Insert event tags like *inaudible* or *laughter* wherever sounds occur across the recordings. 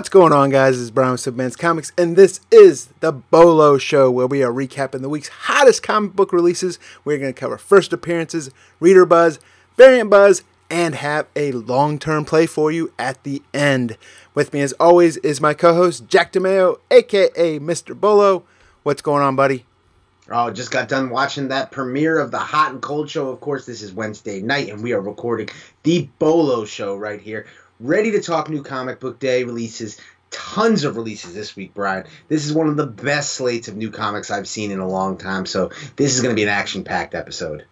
What's going on, guys? Is Brian with Simpleman's Comics, and this is the Bolo Show, where we are recapping the week's hottest comic book releases. We're going to cover first appearances, reader buzz, variant buzz, and have a long term play for you at the end. With me, as always, is my co host, Jack DeMeo, aka Mr. Bolo. What's going on, buddy? Oh, just got done watching that premiere of the Hot and Cold show. Of course, this is Wednesday night, and we are recording the Bolo show right here. Ready to talk new comic book day releases. Tons of releases this week, Brian. This is one of the best slates of new comics I've seen in a long time, so this is going to be an action packed episode.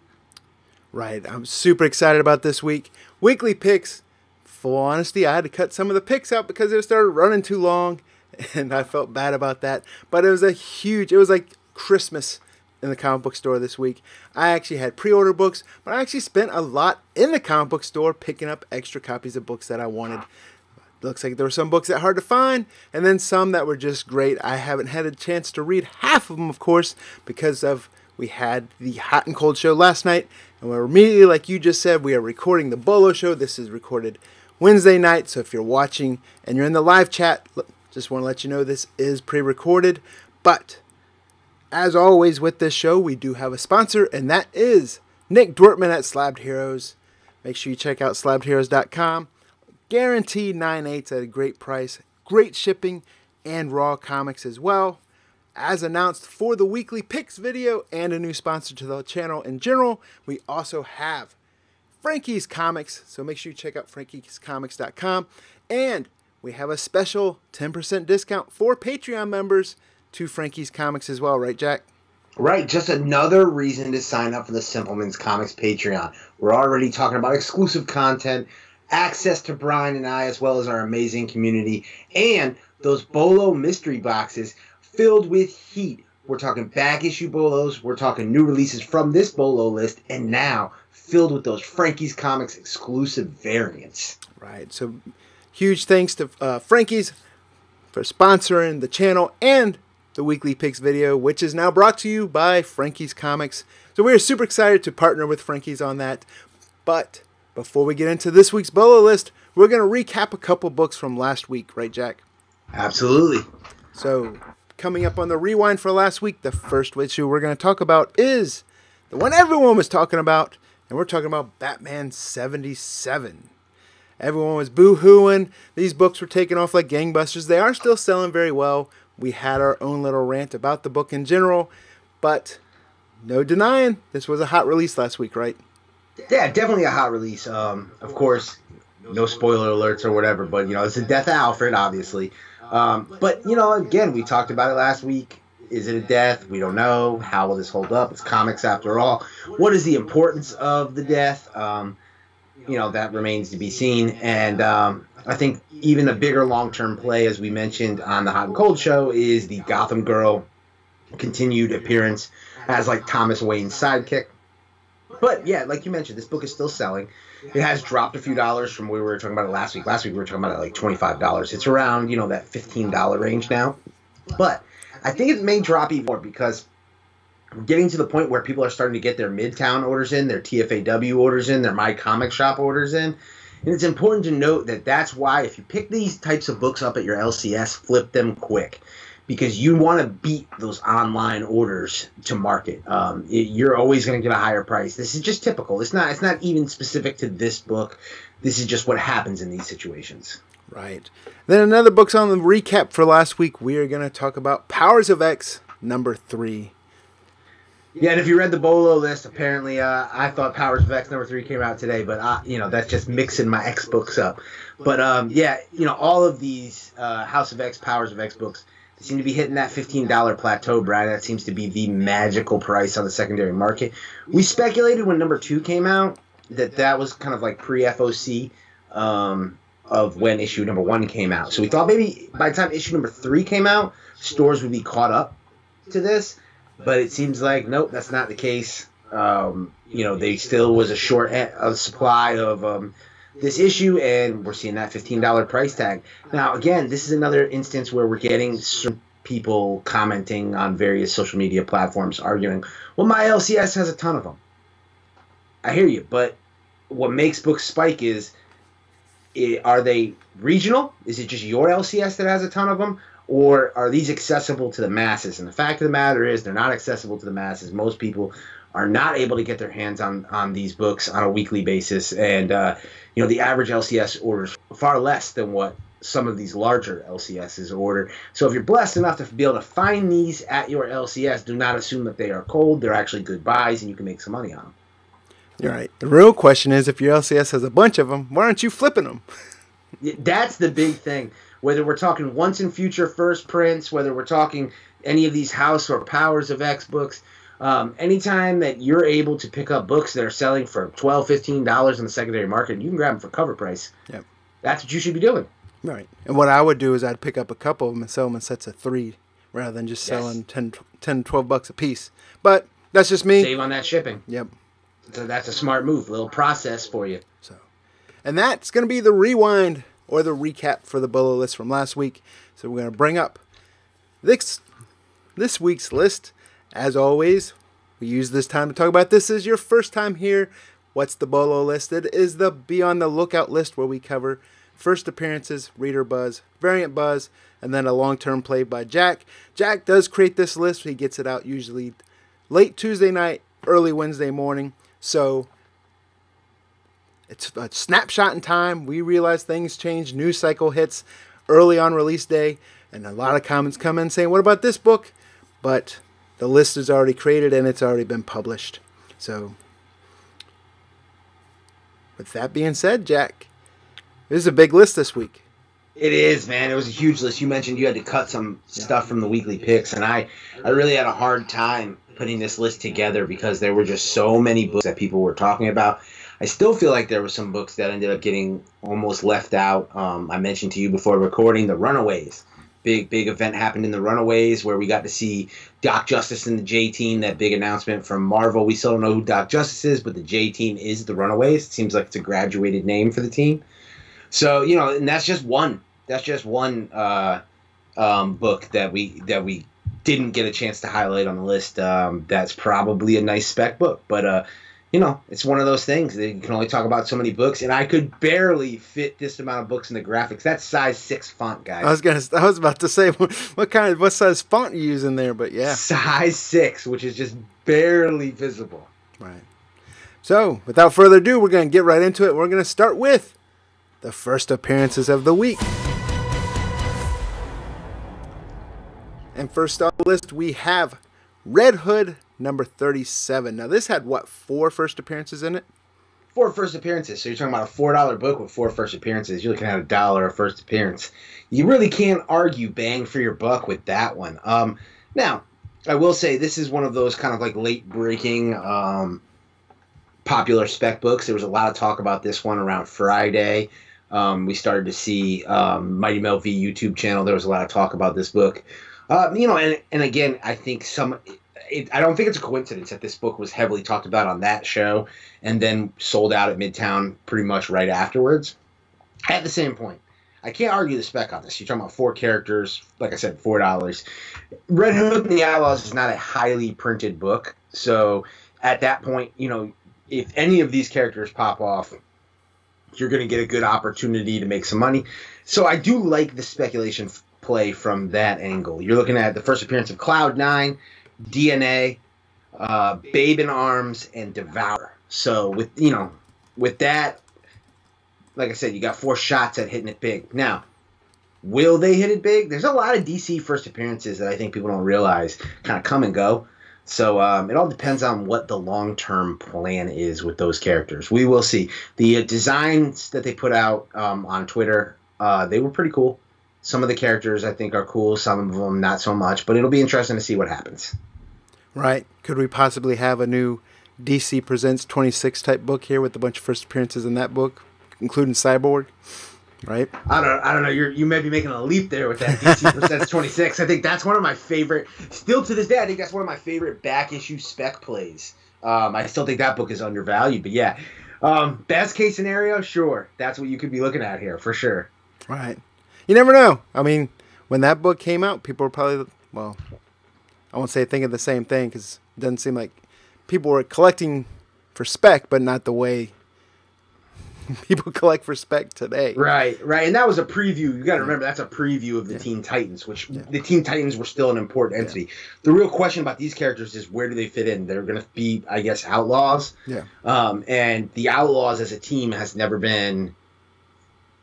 Right. I'm super excited about this week. Weekly picks. Full honesty, I had to cut some of the picks out because it started running too long, *laughs* and I felt bad about that. But it was a huge, it was like Christmas in the comic book store this week. I actually had pre-order books, but I actually spent a lot in the comic book store picking up extra copies of books that I wanted. Looks like there were some books that hard to find, and then some that were just great. I haven't had a chance to read half of them, of course, because of we had the hot and cold show last night, and we're immediately, like you just said, we are recording the Bolo show. This is recorded Wednesday night, so if you're watching and you're in the live chat, just want to let you know this is pre-recorded, but as always with this show, we do have a sponsor, and that is Nick Dwortman at Slabbed Heroes. Make sure you check out slabbedheroes.com. Guaranteed 9 eighths at a great price, great shipping, and raw comics as well. As announced for the weekly picks video and a new sponsor to the channel in general, we also have Frankie's Comics. So make sure you check out frankiescomics.com. And we have a special 10% discount for Patreon members to Frankie's Comics as well, right, Jack? Right, just another reason to sign up for the Simpleman's Comics Patreon. We're already talking about exclusive content, access to Brian and I, as well as our amazing community, and those Bolo mystery boxes filled with heat. We're talking back issue Bolos, we're talking new releases from this Bolo list, and now filled with those Frankie's Comics exclusive variants. Right, so huge thanks to uh, Frankie's for sponsoring the channel and the weekly picks video, which is now brought to you by Frankie's Comics. So we're super excited to partner with Frankie's on that. But before we get into this week's Bolo list, we're going to recap a couple books from last week, right, Jack? Absolutely. So, coming up on the rewind for last week, the first issue we're going to talk about is the one everyone was talking about, and we're talking about Batman 77. Everyone was boo hooing. These books were taking off like gangbusters. They are still selling very well we had our own little rant about the book in general, but no denying this was a hot release last week, right? Yeah, definitely a hot release. Um, of course, no spoiler alerts or whatever, but you know it's a death of Alfred, obviously. Um, but you know, again, we talked about it last week. Is it a death? We don't know. How will this hold up? It's comics after all. What is the importance of the death? Um, you know, that remains to be seen. And um, I think even a bigger long term play, as we mentioned on the Hot and Cold show, is the Gotham Girl continued appearance as like Thomas Wayne's sidekick. But yeah, like you mentioned, this book is still selling. It has dropped a few dollars from where we were talking about it last week. Last week we were talking about it like twenty five dollars. It's around you know that fifteen dollar range now. But I think it may drop even more because getting to the point where people are starting to get their Midtown orders in, their TFAW orders in, their My Comic Shop orders in. And it's important to note that that's why if you pick these types of books up at your LCS, flip them quick because you want to beat those online orders to market. Um, it, you're always going to get a higher price. This is just typical. It's not. It's not even specific to this book. This is just what happens in these situations. Right. Then another book's on the recap for last week. We are going to talk about Powers of X number three. Yeah, and if you read the Bolo list, apparently uh, I thought Powers of X number three came out today, but I, you know that's just mixing my X books up. But um, yeah, you know all of these uh, House of X, Powers of X books seem to be hitting that fifteen dollar plateau, Brad. That seems to be the magical price on the secondary market. We speculated when number two came out that that was kind of like pre FOC um, of when issue number one came out. So we thought maybe by the time issue number three came out, stores would be caught up to this but it seems like nope, that's not the case. Um, you know, they still was a short a supply of um, this issue, and we're seeing that fifteen dollar price tag. Now, again, this is another instance where we're getting some people commenting on various social media platforms arguing, "Well, my LCS has a ton of them." I hear you, but what makes books spike is i are they regional? Is it just your LCS that has a ton of them? Or are these accessible to the masses? And the fact of the matter is, they're not accessible to the masses. Most people are not able to get their hands on on these books on a weekly basis, and uh, you know the average LCS orders far less than what some of these larger LCSs order. So if you're blessed enough to be able to find these at your LCS, do not assume that they are cold. They're actually good buys, and you can make some money on them. You're right. The real question is, if your LCS has a bunch of them, why aren't you flipping them? That's the big thing. Whether we're talking once in future first prints, whether we're talking any of these house or powers of X books, um, anytime that you're able to pick up books that are selling for $12, $15 in the secondary market, you can grab them for cover price. Yep. That's what you should be doing. Right. And what I would do is I'd pick up a couple of them and sell them in sets of three rather than just Yes. selling 10, 10, 12 bucks a piece. But that's just me. Save on that shipping. Yep. So that's a smart move. little process for you. So, and that's going to be the rewind or the recap for the Bolo list from last week. So we're going to bring up this this week's list. As always, we use this time to talk about this is your first time here. What's the Bolo list? It is the Be on the Lookout list where we cover first appearances, reader buzz, variant buzz, and then a long-term play by Jack. Jack does create this list. He gets it out usually late Tuesday night, early Wednesday morning. So it's a snapshot in time. We realize things change. News cycle hits early on release day, and a lot of comments come in saying, "What about this book?" But the list is already created and it's already been published. So, with that being said, Jack, this is a big list this week. It is, man. It was a huge list. You mentioned you had to cut some stuff from the weekly picks, and I, I really had a hard time putting this list together because there were just so many books that people were talking about. I still feel like there were some books that ended up getting almost left out. Um, I mentioned to you before recording the Runaways. Big big event happened in the Runaways where we got to see Doc Justice and the J Team. That big announcement from Marvel. We still don't know who Doc Justice is, but the J Team is the Runaways. It seems like it's a graduated name for the team. So you know, and that's just one. That's just one uh, um, book that we that we didn't get a chance to highlight on the list. Um, that's probably a nice spec book, but uh, you know, it's one of those things that you can only talk about so many books, and I could barely fit this amount of books in the graphics. That's size six font, guys. I was gonna, I was about to say *laughs* what, what kind of what size font you use in there, but yeah, Size six, which is just barely visible. right. So, without further ado, we're gonna get right into it. We're gonna start with the first appearances of the week. And first on the list, we have Red Hood number 37. Now, this had what, four first appearances in it? Four first appearances. So you're talking about a four dollar book with four first appearances. You're looking at a dollar a first appearance. You really can't argue bang for your buck with that one. Um, now, I will say this is one of those kind of like late breaking um, popular spec books. There was a lot of talk about this one around Friday. Um, we started to see um, Mighty Mel V YouTube channel. There was a lot of talk about this book. Uh, you know, and and again, I think some. It, I don't think it's a coincidence that this book was heavily talked about on that show and then sold out at Midtown pretty much right afterwards. At the same point, I can't argue the spec on this. You're talking about four characters, like I said, four dollars. Red Hood and the Outlaws is not a highly printed book, so at that point, you know, if any of these characters pop off, you're going to get a good opportunity to make some money. So I do like the speculation play from that angle. You're looking at the first appearance of Cloud Nine, DNA, uh, Babe in Arms, and Devour. So with you know, with that, like I said, you got four shots at hitting it big. Now, will they hit it big? There's a lot of DC first appearances that I think people don't realize kind of come and go. So um, it all depends on what the long term plan is with those characters. We will see. The uh, designs that they put out um, on Twitter, uh, they were pretty cool. Some of the characters I think are cool, some of them not so much, but it'll be interesting to see what happens. Right? Could we possibly have a new DC Presents 26 type book here with a bunch of first appearances in that book, including Cyborg? Right? I don't, I don't know. You're, you may be making a leap there with that DC *laughs* Presents 26. I think that's one of my favorite. Still to this day, I think that's one of my favorite back issue spec plays. Um, I still think that book is undervalued, but yeah. Um, best case scenario, sure. That's what you could be looking at here for sure. Right. You never know. I mean, when that book came out, people were probably, well, I won't say thinking the same thing because it doesn't seem like people were collecting for spec, but not the way *laughs* people collect for spec today. Right, right, and that was a preview. You got to remember that's a preview of the yeah. Teen Titans, which yeah. the Teen Titans were still an important entity. Yeah. The real question about these characters is where do they fit in? They're going to be, I guess, outlaws. Yeah. Um, and the outlaws as a team has never been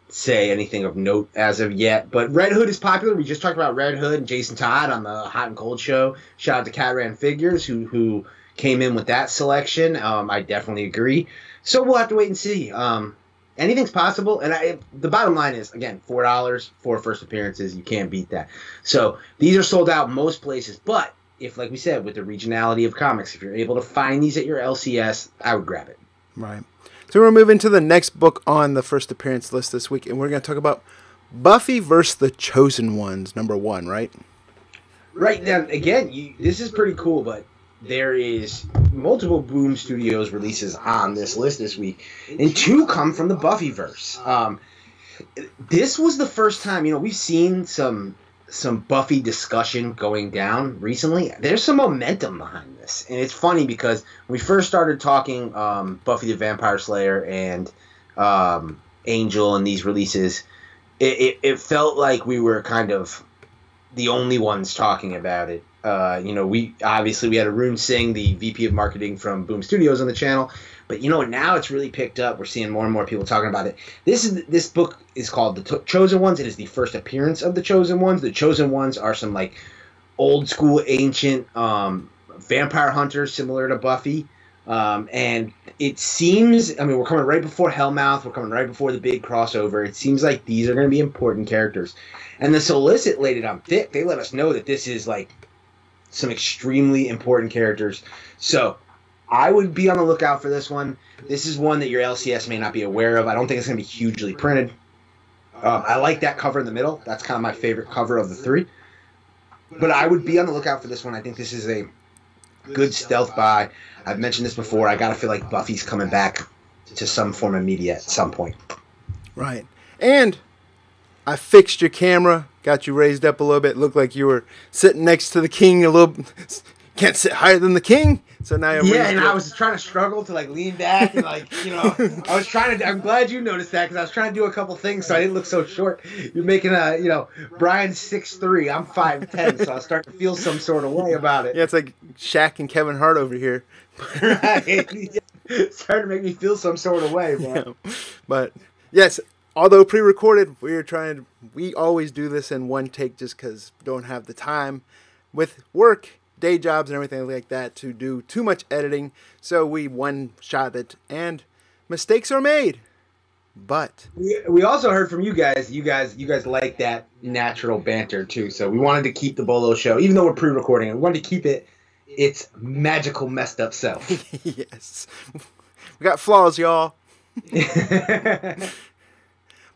say anything of note as of yet. But Red Hood is popular. We just talked about Red Hood and Jason Todd on the Hot and Cold show. Shout out to Catran Figures who who came in with that selection. Um, I definitely agree. So we'll have to wait and see. Um, anything's possible, and I, the bottom line is again four dollars for first appearances. You can't beat that. So these are sold out most places, but if, like we said, with the regionality of comics, if you're able to find these at your LCS, I would grab it. Right. So we're moving to the next book on the first appearance list this week, and we're going to talk about Buffy versus the Chosen Ones, number one, right? Right now, again, you, this is pretty cool, but there is multiple Boom Studios releases on this list this week, and two come from the Buffyverse. Um, this was the first time, you know, we've seen some some Buffy discussion going down recently. There's some momentum behind this, and it's funny because when we first started talking um, Buffy the Vampire Slayer and um, Angel and these releases, it, it, it, felt like we were kind of the only ones talking about it. Uh, you know, we obviously we had Arune Singh, the VP of marketing from Boom Studios, on the channel. But you know, now it's really picked up. We're seeing more and more people talking about it. This is this book is called The Chosen Ones. It is the first appearance of the Chosen Ones. The Chosen Ones are some like old school, ancient um, vampire hunters, similar to Buffy. Um, and it seems, I mean, we're coming right before Hellmouth. We're coming right before the big crossover. It seems like these are going to be important characters. And the Solicit laid it on thick. They let us know that this is like some extremely important characters. So I would be on the lookout for this one. This is one that your LCS may not be aware of. I don't think it's going to be hugely printed. Um, I like that cover in the middle. That's kind of my favorite cover of the three. But I would be on the lookout for this one. I think this is a good stealth buy. I've mentioned this before. I got to feel like Buffy's coming back to some form of media at some point. Right. And I fixed your camera, got you raised up a little bit. Looked like you were sitting next to the king a little. *laughs* Can't sit higher than the king. So now I'm yeah, and I was trying to struggle to like lean back and like you know I was trying to. I'm glad you noticed that because I was trying to do a couple things so I didn't look so short. You're making a you know Brian's six three, I'm five ten, so I start to feel some sort of way about it. Yeah, it's like Shaq and Kevin Hart over here. *laughs* right. *laughs* It's starting to make me feel some sort of way, Yeah. But yes, although pre-recorded, we are trying. To, we always do this in one take just because don't have the time with work day jobs and everything like that to do too much editing. So we one shot it, and mistakes are made. But we, we also heard from you guys. You guys, you guys like that natural banter too. So we wanted to keep the Bolo show, even though we're pre-recording, we wanted to keep it its magical, messed up self. *laughs* yes, we got flaws, y'all. *laughs*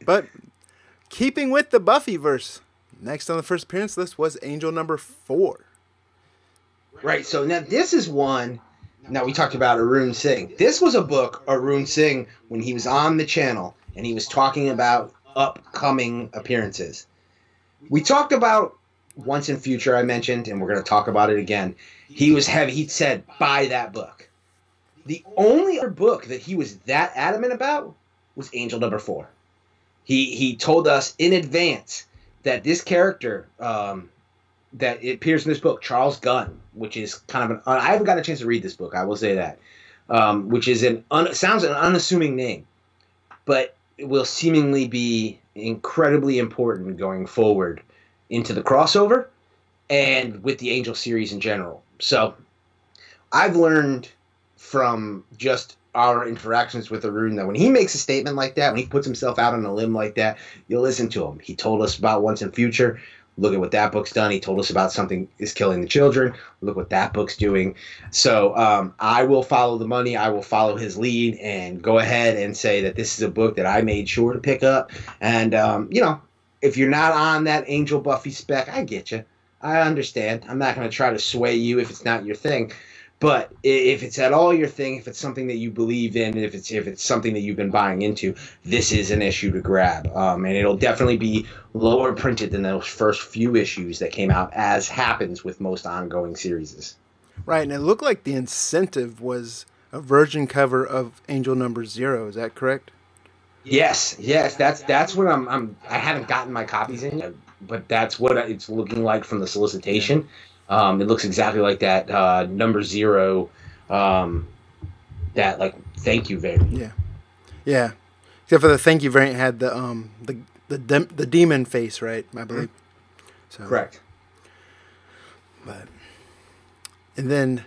but keeping with the Buffy verse, next on the first appearance list was Angel number four. Right. So now this is one. Now we talked about Arune Singh. This was a book Arune Singh when he was on the channel and he was talking about upcoming appearances. We talked about once in future I mentioned, and we're going to talk about it again. He was heavy. He said buy that book. The only other book that he was that adamant about was Angel Number Four. He he told us in advance that this character um, that it appears in this book, Charles Gunn, which is kind of an. I haven't got a chance to read this book. I will say that, um, which is an un, sounds an unassuming name, but it will seemingly be incredibly important going forward into the crossover and with the Angel series in general. So, I've learned from just our interactions with Arune that when he makes a statement like that, when he puts himself out on a limb like that, you'll listen to him. He told us about Once in Future. Look at what that book's done. He told us about something is killing the children. Look what that book's doing. So um, I will follow the money. I will follow his lead and go ahead and say that this is a book that I made sure to pick up. And um, you know, if you're not on that Angel Buffy spec, I get you. I understand. I'm not going to try to sway you if it's not your thing. But if it's at all your thing, if it's something that you believe in, if it's if it's something that you've been buying into, this is an issue to grab, um, and it'll definitely be lower printed than those first few issues that came out, as happens with most ongoing series. Right, and it looked like the incentive was a virgin cover of Angel Number Zero. Is that correct? Yes, yes, that's that's what I'm. I'm I haven't gotten my copies in yet, but that's what it's looking like from the solicitation. Um, it looks exactly like that uh, number zero, um, that like thank you variant. Yeah, yeah. Except for the thank you variant had the um the the dem- the demon face, right? I believe. So Correct. But and then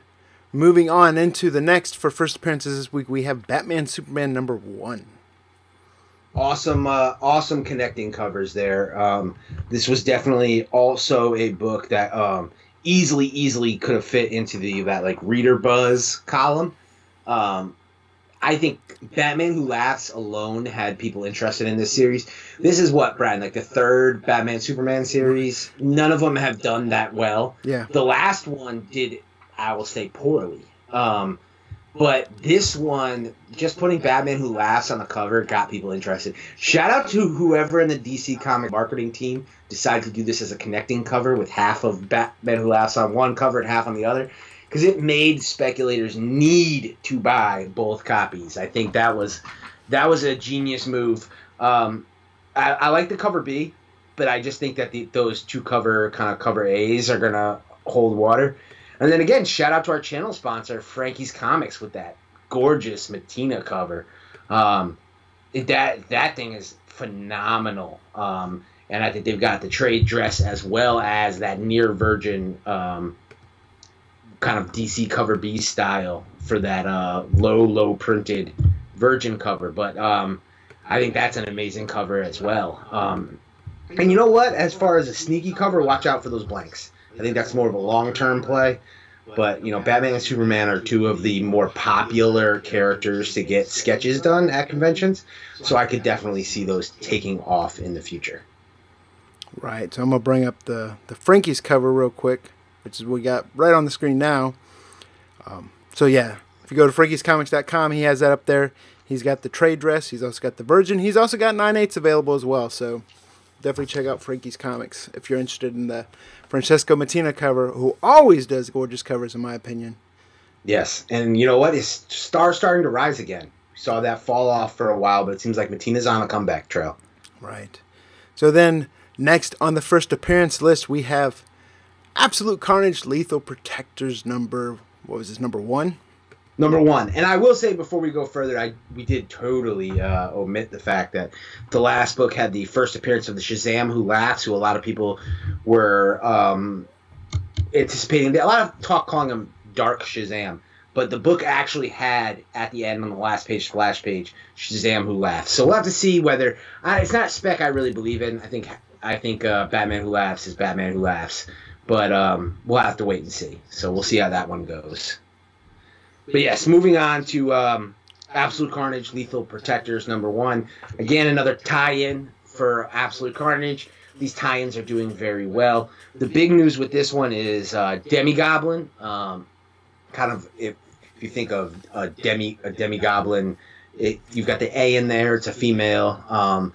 moving on into the next for first appearances this week, we have Batman Superman number one. Awesome, uh, awesome connecting covers there. Um, this was definitely also a book that um, easily, easily could have fit into the that like reader buzz column. Um, I think Batman Who Laughs alone had people interested in this series. This is what, Brad, like the third Batman Superman series. None of them have done that well. Yeah. The last one did, I will say, poorly. Um, but this one, just putting Batman Who Laughs on the cover got people interested. Shout out to whoever in the DC comic marketing team decided to do this as a connecting cover with half of Batman Who Laughs on one cover and half on the other because it made speculators need to buy both copies. I think that was that was a genius move. Um, I, I like the cover B, but I just think that the, those two cover kind of cover A's are gonna hold water. And then again, shout out to our channel sponsor, Frankie's Comics, with that gorgeous Mattina cover. Um, that that thing is phenomenal. Um, and I think they've got the trade dress as well as that near virgin um, kind of DC cover B style for that uh, low, low printed virgin cover. But um, I think that's an amazing cover as well. Um, and you know what? As far as a sneaky cover, watch out for those blanks. I think that's more of a long term play. But you know, Batman and Superman are two of the more popular characters to get sketches done at conventions, so I could definitely see those taking off in the future. Right. So I'm gonna bring up the the Frankie's cover real quick, which is what we got right on the screen now. Um, so yeah, if you go to frankiescomics.com, he has that up there. He's got the trade dress. He's also got the Virgin. He's also got 9 eighths available as well. So definitely check out Frankie's Comics if you're interested in the Francesco Mattina cover, who always does gorgeous covers, in my opinion. Yes, and you know what? His star starting to rise again. We saw that fall off for a while, but it seems like Mattina's on a comeback trail. Right. So then, next on the first appearance list, we have Absolute Carnage Lethal Protectors number, what was this, number one? Number one, and I will say before we go further, I we did totally uh, omit the fact that the last book had the first appearance of the Shazam who laughs, who a lot of people were um, anticipating. A lot of talk calling him Dark Shazam, but the book actually had at the end on the last page, splash page, Shazam who laughs. So we'll have to see whether it's not spec I really believe in. I think I think uh, Batman who laughs is Batman who laughs, but um, we'll have to wait and see. So we'll see how that one goes. But yes, moving on to um, Absolute Carnage Lethal Protectors number one. Again, another tie-in for Absolute Carnage. These tie-ins are doing very well. The big news with this one is uh, Demi Goblin. Um, kind of if, if you think of a demi a demi goblin, it, you've got the A in there. It's a female. Um,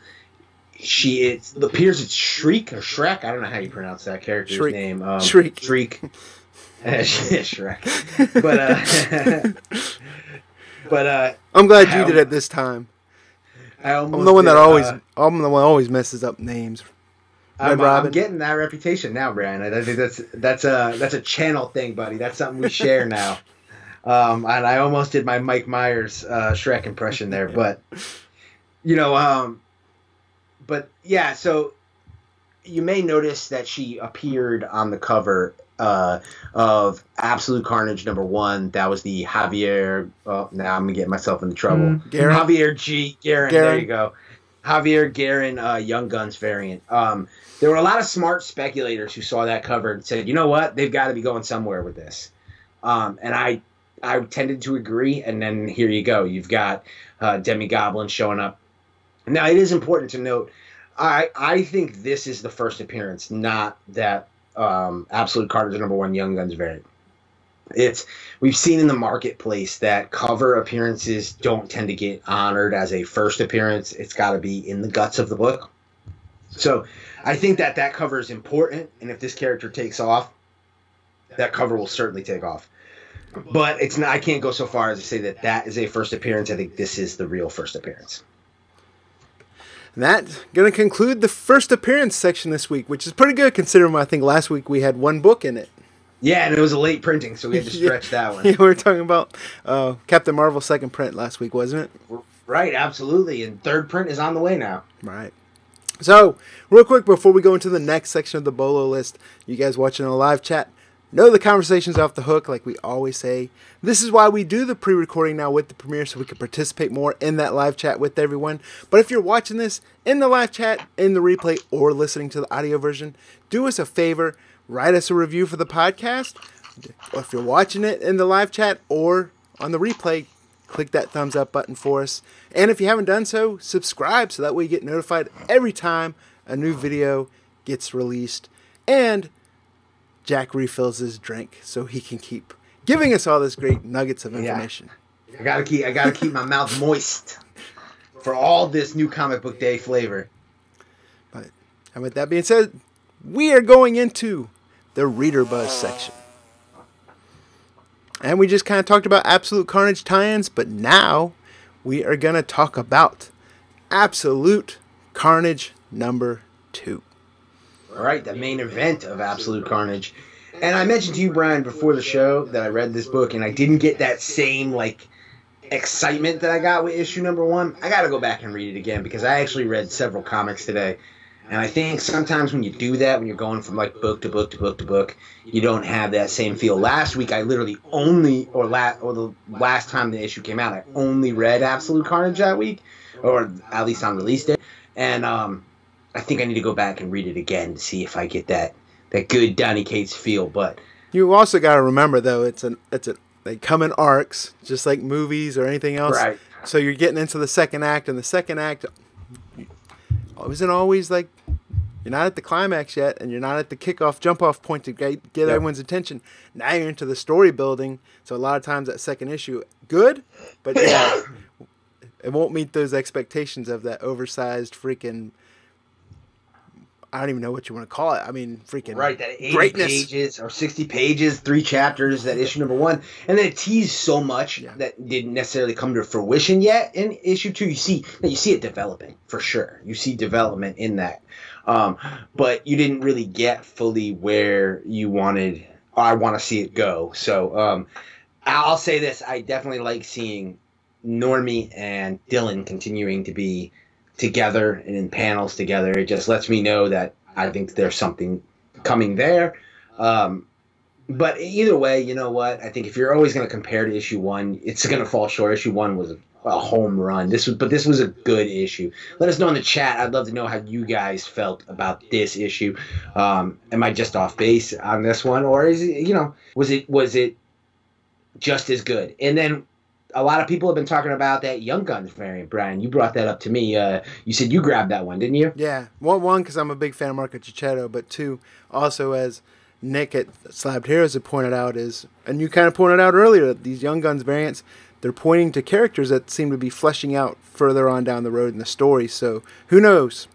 she it appears it's Shriek or Shrek. I don't know how you pronounce that character's Shriek. name. Um, Shriek. Shriek. *laughs* Shrek. *laughs* But uh, *laughs* but uh, I'm glad you I did it this time. I almost I'm the one did, that always, uh, I'm the one that always messes up names. I'm, Red I'm getting that reputation now, Brian. I think that's that's a that's a channel thing, buddy. That's something we share now. Um, and I almost did my Mike Myers uh, Shrek impression there, but you know, um, but yeah. So you may notice that she appeared on the cover uh, of Absolute Carnage number one. That was the Javier. Oh, now I'm gonna get myself into trouble. Mm, Garrón? Javier G. Garrón. There you go. Javier Garrón uh, Young Guns variant. Um, there were a lot of smart speculators who saw that cover and said, you know what, they've got to be going somewhere with this. Um, and I, I tended to agree. And then here you go, you've got uh, Demi Goblin showing up. Now it is important to note, I I think this is the first appearance, not that um, Absolute Carnage number one Young Guns variant. It's we've seen in the marketplace that cover appearances don't tend to get honored as a first appearance. It's got to be in the guts of the book. So I think that that cover is important, and if this character takes off, that cover will certainly take off. But it's not. I can't go so far as to say that that is a first appearance. I think this is the real first appearance. That's going to conclude the first appearance section this week, which is pretty good considering I think last week we had one book in it. Yeah, and it was a late printing, so we had to *laughs* stretch that one. Yeah, *laughs* we were talking about uh, Captain Marvel second print last week, wasn't it? Right, absolutely. And third print is on the way now. Right. So, real quick before we go into the next section of the Bolo list, you guys watching the live chat, know the conversation's off the hook, like we always say. This is why we do the pre recording now with the premiere so we can participate more in that live chat with everyone. But if you're watching this in the live chat, in the replay, or listening to the audio version, do us a favor, write us a review for the podcast. If you're watching it in the live chat or on the replay, click that thumbs up button for us. And if you haven't done so, subscribe so that way you get notified every time a new video gets released. And Jack refills his drink so he can keep giving us all this great nuggets of information. Yeah. I gotta keep I gotta keep my mouth moist for all this new comic book day flavor. But and with that being said, we are going into the reader buzz section. And we just kind of talked about Absolute Carnage tie ins, but now we are going to talk about Absolute Carnage number two. Right, the main event of Absolute Carnage. And I mentioned to you, Brian, before the show that I read this book and I didn't get that same, like, excitement that I got with issue number one. I got to go back and read it again because I actually read several comics today and I think sometimes when you do that, when you're going from like book to book to book to book, you don't have that same feel. Last week, I literally only, or last, or the last time the issue came out, I only read Absolute Carnage that week, or at least on release day, and um, I think I need to go back and read it again to see if I get that that good Donny Cates feel. But you also got to remember though, it's an it's a they come in arcs, just like movies or anything else. Right. So you're getting into the second act, and the second act oh, wasn't always like you're not at the climax yet, and you're not at the kickoff jump off point to get, get yep. everyone's attention. Now you're into the story building. So a lot of times that second issue, good, but yeah, *coughs* it won't meet those expectations of that oversized freaking. I don't even know what you want to call it. I mean, freaking right. That eighty greatness. pages or sixty pages, three chapters. That issue number one, and then it teased so much yeah. that didn't necessarily come to fruition yet. In issue two, you see you see it developing for sure. You see development in that. Um, but you didn't really get fully where you wanted. I want to see it go. So um, I'll say this: I definitely like seeing Normie and Dylan continuing to be together and in panels together. It just lets me know that I think there's something coming there. Um, but either way, you know what? I think if you're always going to compare to issue one, it's going to fall short. Issue one was a home run. This was, but this was a good issue. Let us know in the chat. I'd love to know how you guys felt about this issue. Um, am I just off base on this one, or is it, you know, was it was it just as good? And then a lot of people have been talking about that Young Guns variant. Brian, you brought that up to me. Uh, you said you grabbed that one, didn't you? Yeah. One, one, because I'm a big fan of Marco Checchetto, but two, also as Nick at Slabbed Heroes had pointed out, is and you kind of pointed out earlier that these Young Guns variants they're pointing to characters that seem to be fleshing out further on down the road in the story. So who knows?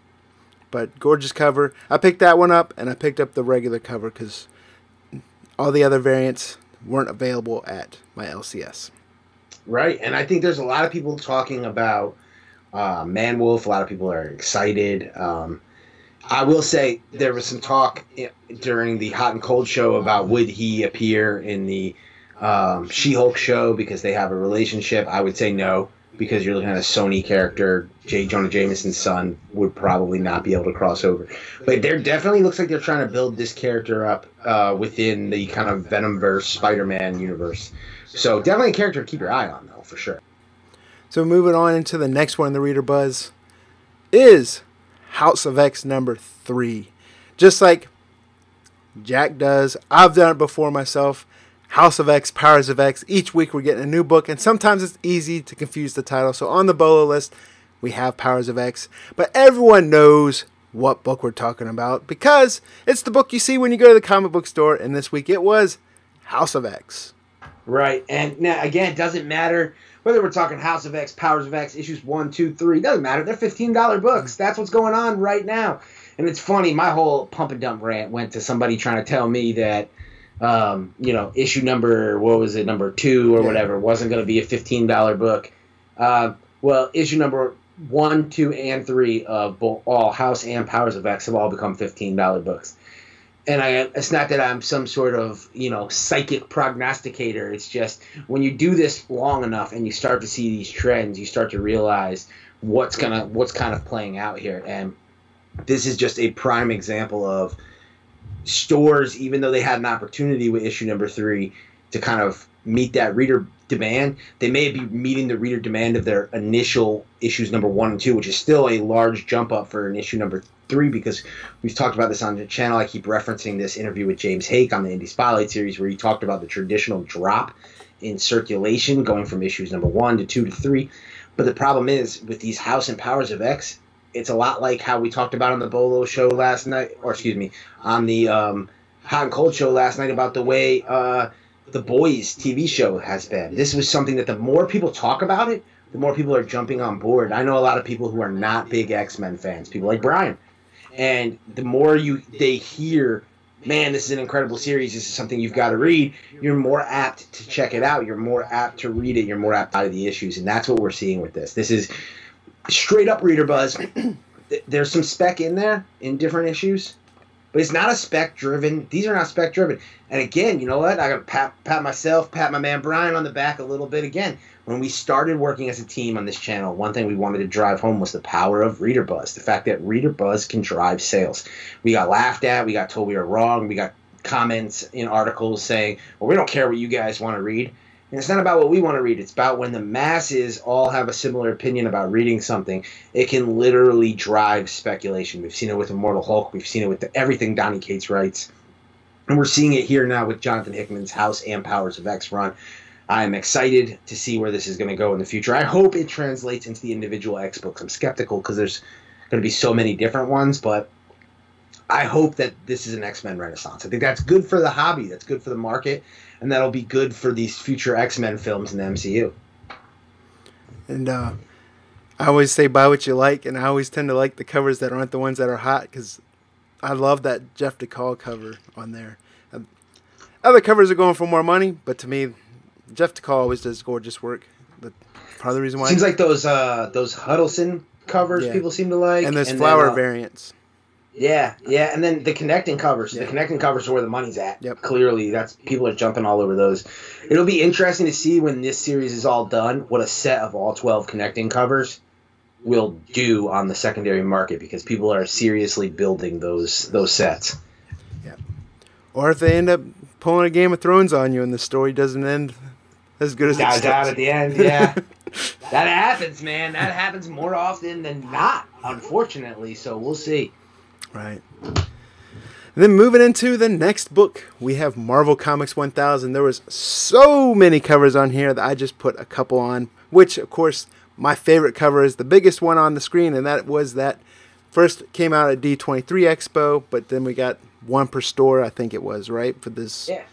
But gorgeous cover. I picked that one up, and I picked up the regular cover because all the other variants weren't available at my LCS. Right, and I think there's a lot of people talking about uh, Manwolf. A lot of people are excited. Um, I will say there was some talk during the Hot and Cold show about would he appear in the um, She-Hulk show because they have a relationship. I would say no because you're looking at a Sony character. J. Jonah Jameson's son would probably not be able to cross over. But there definitely looks like they're trying to build this character up uh, within the kind of Venomverse Spider-Man universe. So definitely a character to keep your eye on, though, for sure. So moving on into the next one, in the reader buzz is House of X number three. Just like Jack does, I've done it before myself. House of X, Powers of X. Each week we're getting a new book, and sometimes it's easy to confuse the title. So on the Bolo list, we have Powers of X, but everyone knows what book we're talking about because it's the book you see when you go to the comic book store, and this week it was House of X. Right, and now again, it doesn't matter whether we're talking House of X, Powers of X, issues one, two, three. Doesn't matter. They're fifteen dollar books. That's what's going on right now. And it's funny. My whole pump and dump rant went to somebody trying to tell me that um, you know, issue number what was it, number two or yeah. whatever, wasn't going to be a fifteen dollar book. Uh, well, issue number one, two, and three of both all House and Powers of X have all become fifteen dollar books. And I, it's not that I'm some sort of you know psychic prognosticator. It's just when you do this long enough and you start to see these trends, you start to realize what's gonna what's kind of playing out here. And this is just a prime example of stores, even though they had an opportunity with issue number three to kind of meet that reader demand, they may be meeting the reader demand of their initial issues number one and two, which is still a large jump up for an issue number three because we've talked about this on the channel. I keep referencing this interview with James Hake on the Indie Spotlight series where he talked about the traditional drop in circulation going from issues number one to two to three. But the problem is with these House and Powers of X, it's a lot like how we talked about on the Bolo show last night, or excuse me, on the um, Hot and Cold show last night about the way uh, the Boys TV show has been. This was something that the more people talk about it, the more people are jumping on board. I know a lot of people who are not big X Men fans, people like Brian, and the more you they hear, man, this is an incredible series. This is something you've got to read. You're more apt to check it out. You're more apt to read it. You're more apt out of the issues, and that's what we're seeing with this. This is straight up reader buzz. *clears throat* There's some spec in there in different issues, but it's not a spec driven. These are not spec driven. And again, you know what? I got to pat, pat myself, pat my man Brian on the back a little bit. Again, when we started working as a team on this channel, one thing we wanted to drive home was the power of reader buzz. The fact that reader buzz can drive sales. We got laughed at. We got told we were wrong. We got comments in articles saying, well, we don't care what you guys want to read. And it's not about what we want to read. It's about when the masses all have a similar opinion about reading something, it can literally drive speculation. We've seen it with Immortal Hulk. We've seen it with the, everything Donny Cates writes. And we're seeing it here now with Jonathan Hickman's House and Powers of X run. I'm excited to see where this is going to go in the future. I hope it translates into the individual X books. I'm skeptical because there's going to be so many different ones, but I hope that this is an X Men renaissance. I think that's good for the hobby. That's good for the market, and that'll be good for these future X Men films in the MCU. And uh, I always say buy what you like, and I always tend to like the covers that aren't the ones that are hot because I love that Jeff Dekal cover on there. Uh, other covers are going for more money, but to me, Jeff Dekal always does gorgeous work. But part of the reason why seems like those uh, those Huddleston covers yeah. people seem to like, and those and flower then, uh, variants. Yeah, yeah, and then the connecting covers. Yeah. The connecting covers are where the money's at. Yep. Clearly, that's people are jumping all over those. It'll be interesting to see when this series is all done what a set of all twelve connecting covers will do on the secondary market because people are seriously building those those sets. Yeah. Or if they end up pulling a Game of Thrones on you and the story doesn't end as good as it starts. out at the end. Yeah. *laughs* that happens, man. That happens more often than not, unfortunately. So we'll see. Right. then moving into the next book, we have Marvel Comics 1000. There was so many covers on here that I just put a couple on, which of course my favorite cover is the biggest one on the screen, and that was that first came out at D23 Expo, but then we got one per store, I think it was, right? For this. Yeah.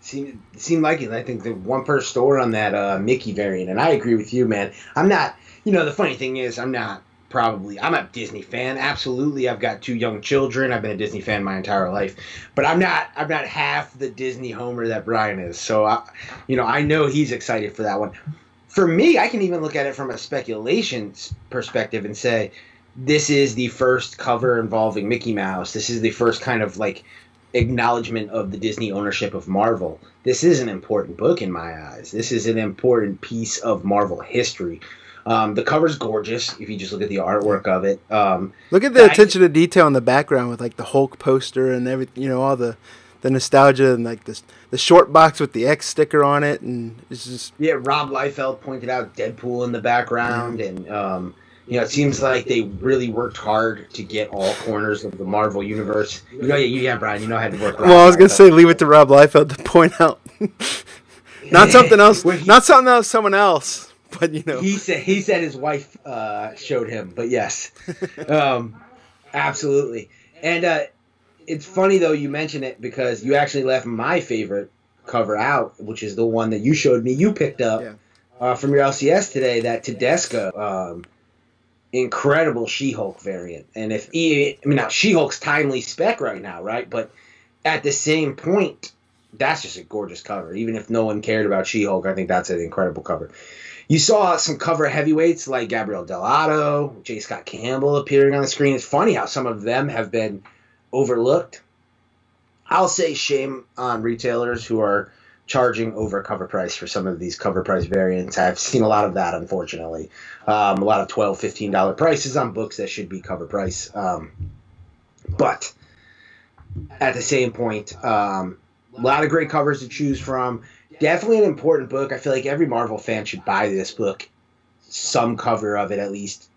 Seemed, seemed like it. I think the one per store on that uh, Mickey variant, and I agree with you, man. I'm not, you know, the funny thing is, I'm not probably I'm a Disney fan. Absolutely, I've got two young children. I've been a Disney fan my entire life, but I'm not I'm not half the Disney homer that Brian is. So I, you know, I know he's excited for that one. For me, I can even look at it from a speculation perspective and say this is the first cover involving Mickey Mouse. This is the first kind of like acknowledgement of the Disney ownership of Marvel. This is an important book in my eyes. This is an important piece of Marvel history. Um, the cover's gorgeous if you just look at the artwork of it. Um, look at the I, attention to detail in the background with like the Hulk poster and everything. You know all the the nostalgia and like this the short box with the X sticker on it, and it's just yeah. Rob Liefeld pointed out Deadpool in the background, yeah. and um, you know it seems like they really worked hard to get all corners of the Marvel universe. You know, yeah, yeah, Brian, you know how to work. well, I was gonna say leave it to Rob Liefeld to point out. *laughs* not something *laughs* else. not something else. Someone else. *laughs* but you know, he said he said his wife uh, showed him, but yes, *laughs* um, absolutely. And uh, it's funny though you mention it because you actually left my favorite cover out, which is the one that you showed me. You picked up yeah. uh, from your LCS today. That Tedesco. Um, incredible She-Hulk variant, and if I mean now She-Hulk's timely spec right now, right? But at the same point, that's just a gorgeous cover. Even if no one cared about She Hulk, I think that's an incredible cover. You saw some cover heavyweights like Gabriel Dell'Otto, J. Scott Campbell appearing on the screen. It's funny how some of them have been overlooked. I'll say shame on retailers who are charging over cover price for some of these cover price variants. I've seen a lot of that, unfortunately. Um, a lot of $12, $15 prices on books that should be cover price. Um, but at the same point, um, a lot of great covers to choose from. Definitely an important book. I feel like every Marvel fan should buy this book, some cover of it at least,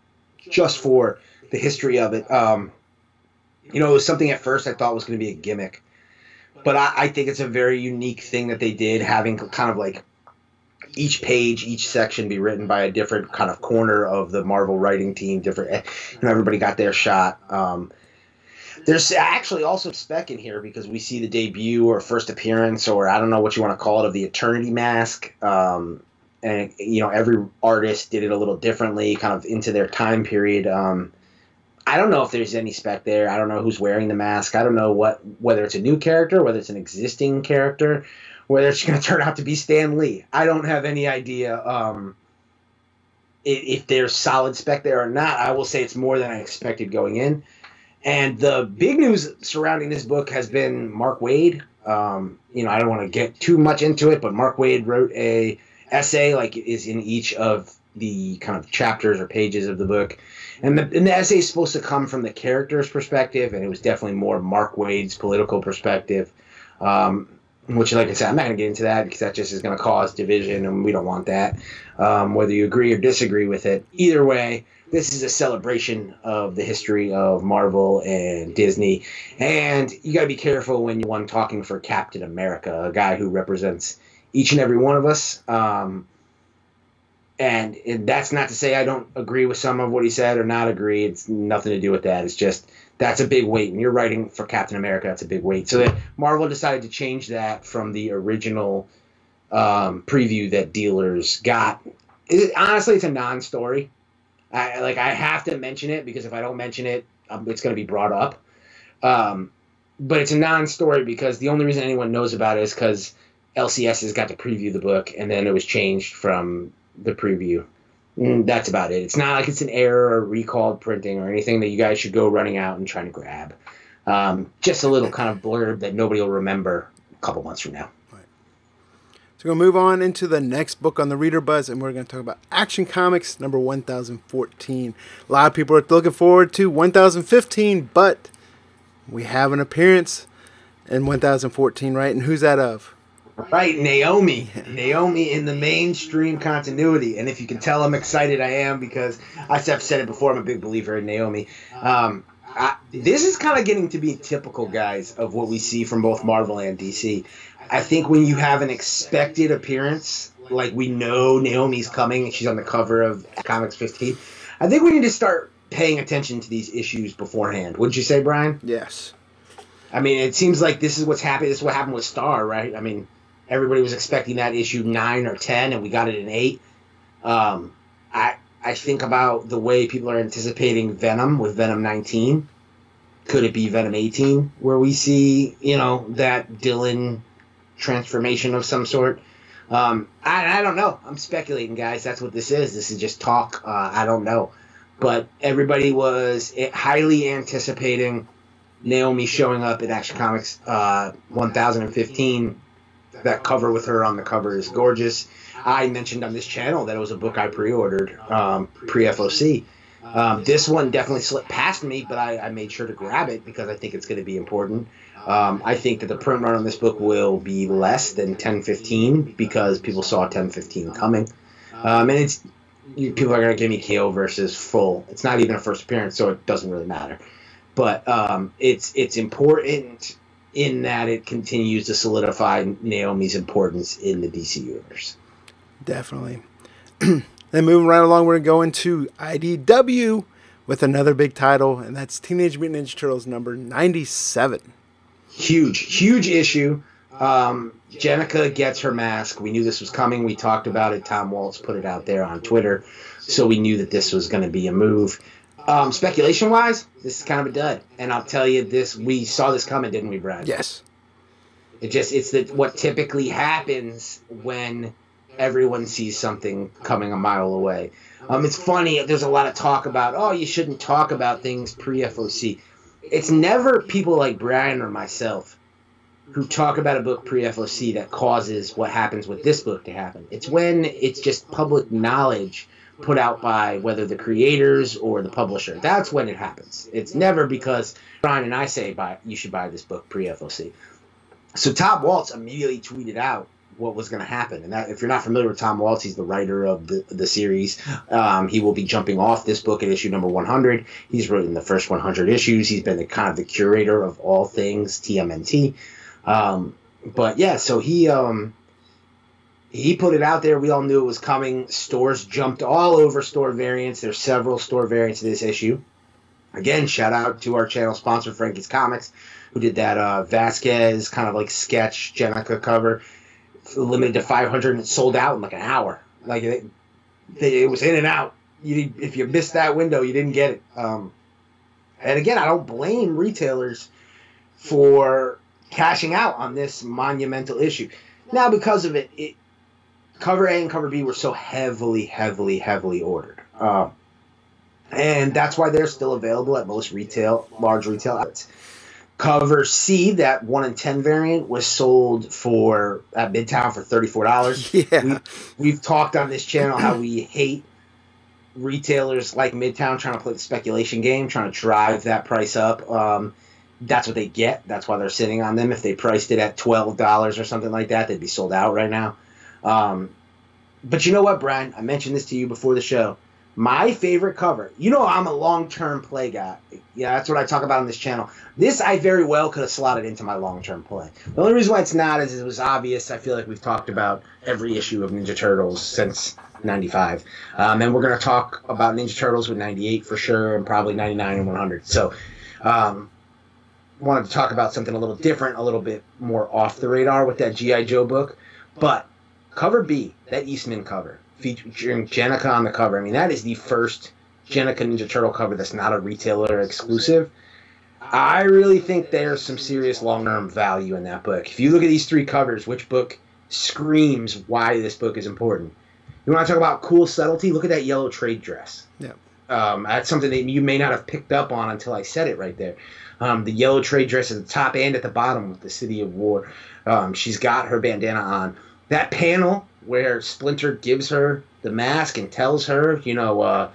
just for the history of it. Um, you know, it was something at first I thought was going to be a gimmick, but I, I think it's a very unique thing that they did, having kind of like each page, each section be written by a different kind of corner of the Marvel writing team. Different, you know, everybody got their shot. Um, there's actually also spec in here because we see the debut or first appearance or I don't know what you want to call it of the Eternity Mask. Um, and you know every artist did it a little differently, kind of into their time period. Um, I don't know if there's any spec there. I don't know who's wearing the mask. I don't know what whether it's a new character, whether it's an existing character, whether it's going *laughs* to turn out to be Stan Lee. I don't have any idea um, if, if there's solid spec there or not. I will say it's more than I expected going in. And the big news surrounding this book has been Mark Waid. Um, you know, I don't want to get too much into it, but Mark Waid wrote a essay like is in each of the kind of chapters or pages of the book. And the, and the essay is supposed to come from the character's perspective, and it was definitely more Mark Waid's political perspective. Um, which, like I said, I'm not going to get into that because that just is going to cause division, and we don't want that. Um, whether you agree or disagree with it, either way, this is a celebration of the history of Marvel and Disney. And you got to be careful when you're one talking for Captain America, a guy who represents each and every one of us. Um, and that's not to say I don't agree with some of what he said or not agree. It's nothing to do with that. It's just that's a big weight. And you're writing for Captain America, that's a big weight. So that Marvel decided to change that from the original um, preview that dealers got. It, honestly, it's a non-story. I like I have to mention it because if I don't mention it, um, it's going to be brought up. Um, but it's a non-story because the only reason anyone knows about it is because LCS has got to preview the book, and then it was changed from the preview. And that's about it. It's not like it's an error or recalled printing or anything that you guys should go running out and trying to grab. Um, just a little kind of blurb that nobody will remember a couple months from now. So we're going to move on into the next book on the Reader Buzz, and we're going to talk about Action Comics number 1014. A lot of people are looking forward to 1015, but we have an appearance in 1014, right? And who's that of? Right, Naomi. *laughs* Naomi in the mainstream continuity. And if you can tell, I'm excited I am because I've said it before, I'm a big believer in Naomi. Um, I, this is kind of getting to be typical, guys, of what we see from both Marvel and DC. I think when you have an expected appearance, like we know Naomi's coming, and she's on the cover of Comics 15. I think we need to start paying attention to these issues beforehand. Wouldn't you say, Brian? Yes. I mean, it seems like this is what's happening. This is what happened with Star, right? I mean, everybody was expecting that issue nine or ten, and we got it in eight. Um, I I think about the way people are anticipating Venom with Venom 19. Could it be Venom 18, where we see you know that Dylan transformation of some sort. Um, I, I don't know. I'm speculating, guys. That's what this is. This is just talk. Uh, I don't know. But everybody was highly anticipating Naomi showing up at Action Comics uh, 1015. That cover with her on the cover is gorgeous. I mentioned on this channel that it was a book I pre ordered um, pre FOC. Um, this one definitely slipped past me, but I, I, made sure to grab it because I think it's going to be important. Um, I think that the print run on this book will be less than 1015 because people saw 1015 coming. Um, and it's people are going to give me KO versus full. It's not even a first appearance, so it doesn't really matter. But um, it's it's important in that it continues to solidify Naomi's importance in the DC universe. Definitely. *clears throat* then moving right along, we're going to IDW with another big title, and that's Teenage Mutant Ninja Turtles number 97 huge, huge issue. Um, Jennika gets her mask. We knew this was coming. We talked about it. Tom Waltz put it out there on Twitter, so we knew that this was going to be a move. Um, speculation wise, this is kind of a dud. And I'll tell you this: we saw this coming, didn't we, Brad? Yes. It just it's the what typically happens when everyone sees something coming a mile away. Um, it's funny. There's a lot of talk about oh you shouldn't talk about things pre FOC. It's never people like Brian or myself who talk about a book pre FOC that causes what happens with this book to happen. It's when it's just public knowledge put out by whether the creators or the publisher. That's when it happens. It's never because Brian and I say buy you should buy this book pre FOC. So Tom Waltz immediately tweeted out what was going to happen. And that, if you're not familiar with Tom Waltz, he's the writer of the, the series. Um, he will be jumping off this book at issue number 100. He's written the first 100 issues. He's been the kind of the curator of all things TMNT. Um, but yeah, so he um, he put it out there. We all knew it was coming. Stores jumped all over store variants. There's several store variants of this issue. Again, shout out to our channel sponsor, Frankie's Comics, who did that uh, Vasquez kind of like sketch Jennika cover limited to 500 and sold out in like an hour. Like it, it was in and out. You if you missed that window, you didn't get it. Um, and again, I don't blame retailers for cashing out on this monumental issue. Now, because of it, it cover A and cover B were so heavily, heavily, heavily ordered. Uh, and that's why they're still available at most retail, large retail outlets. Cover C, that one in ten variant, was sold for at Midtown for thirty four dollars. *laughs* Yeah, we, we've talked on this channel how we hate retailers like Midtown trying to play the speculation game, trying to drive that price up. Um, that's what they get. That's why they're sitting on them. If they priced it at twelve dollars or something like that, they'd be sold out right now. Um, but you know what, Brian? I mentioned this to you before the show. My favorite cover. You know I'm a long-term play guy. Yeah, that's what I talk about on this channel. This I very well could have slotted into my long-term play. The only reason why it's not is it was obvious. I feel like we've talked about every issue of Ninja Turtles since 95. Um, and we're going to talk about Ninja Turtles with 98 for sure and probably 99 and 100. So um, wanted to talk about something a little different, a little bit more off the radar with that G.I. Joe book. But cover B, that Eastman cover, featuring Jennika on the cover. I mean, that is the first Jennika Ninja Turtle cover that's not a retailer exclusive. I really think there's some serious long term value in that book. If you look at these three covers, which book screams why this book is important? You want to talk about cool subtlety? Look at that yellow trade dress. Yeah. Um, that's something that you may not have picked up on until I said it right there. Um, the yellow trade dress at the top and at the bottom with the City of War. Um, she's got her bandana on. That panel where Splinter gives her the mask and tells her, you know, uh,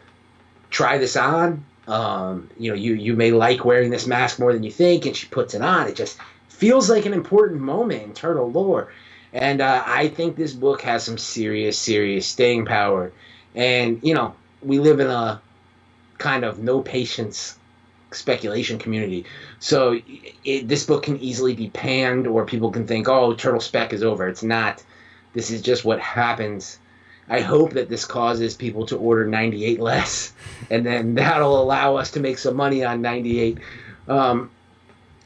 try this on. Um, you know, you you may like wearing this mask more than you think, and she puts it on. It just feels like an important moment in Turtle lore, and uh, I think this book has some serious, serious staying power. And you know, we live in a kind of no patience speculation community. So it, this book can easily be panned, or people can think, "Oh, Turtle Spec is over." It's not. This is just what happens. I hope that this causes people to order 98 less, *laughs* and then that'll allow us to make some money on 98. Um,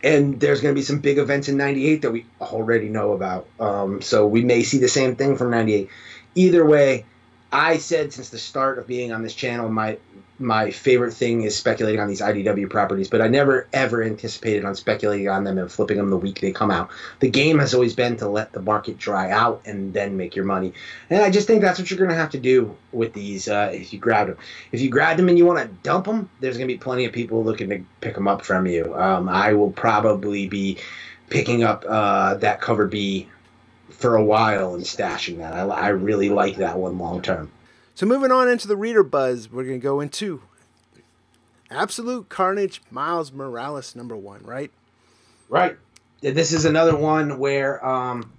and there's going to be some big events in 98 that we already know about. Um, so we may see the same thing from 98. Either way, I said since the start of being on this channel, my my favorite thing is speculating on these IDW properties, but I never ever anticipated on speculating on them and flipping them the week they come out. The game has always been to let the market dry out and then make your money, and I just think that's what you're going to have to do with these uh, if you grab them. If you grab them and you want to dump them, there's going to be plenty of people looking to pick them up from you. Um, I will probably be picking up uh, that cover B for a while and stashing that. I, I really like that one long term. So moving on into the reader buzz, we're going to go into Absolute Carnage Miles Morales number one, right? Right. This is another one where, um,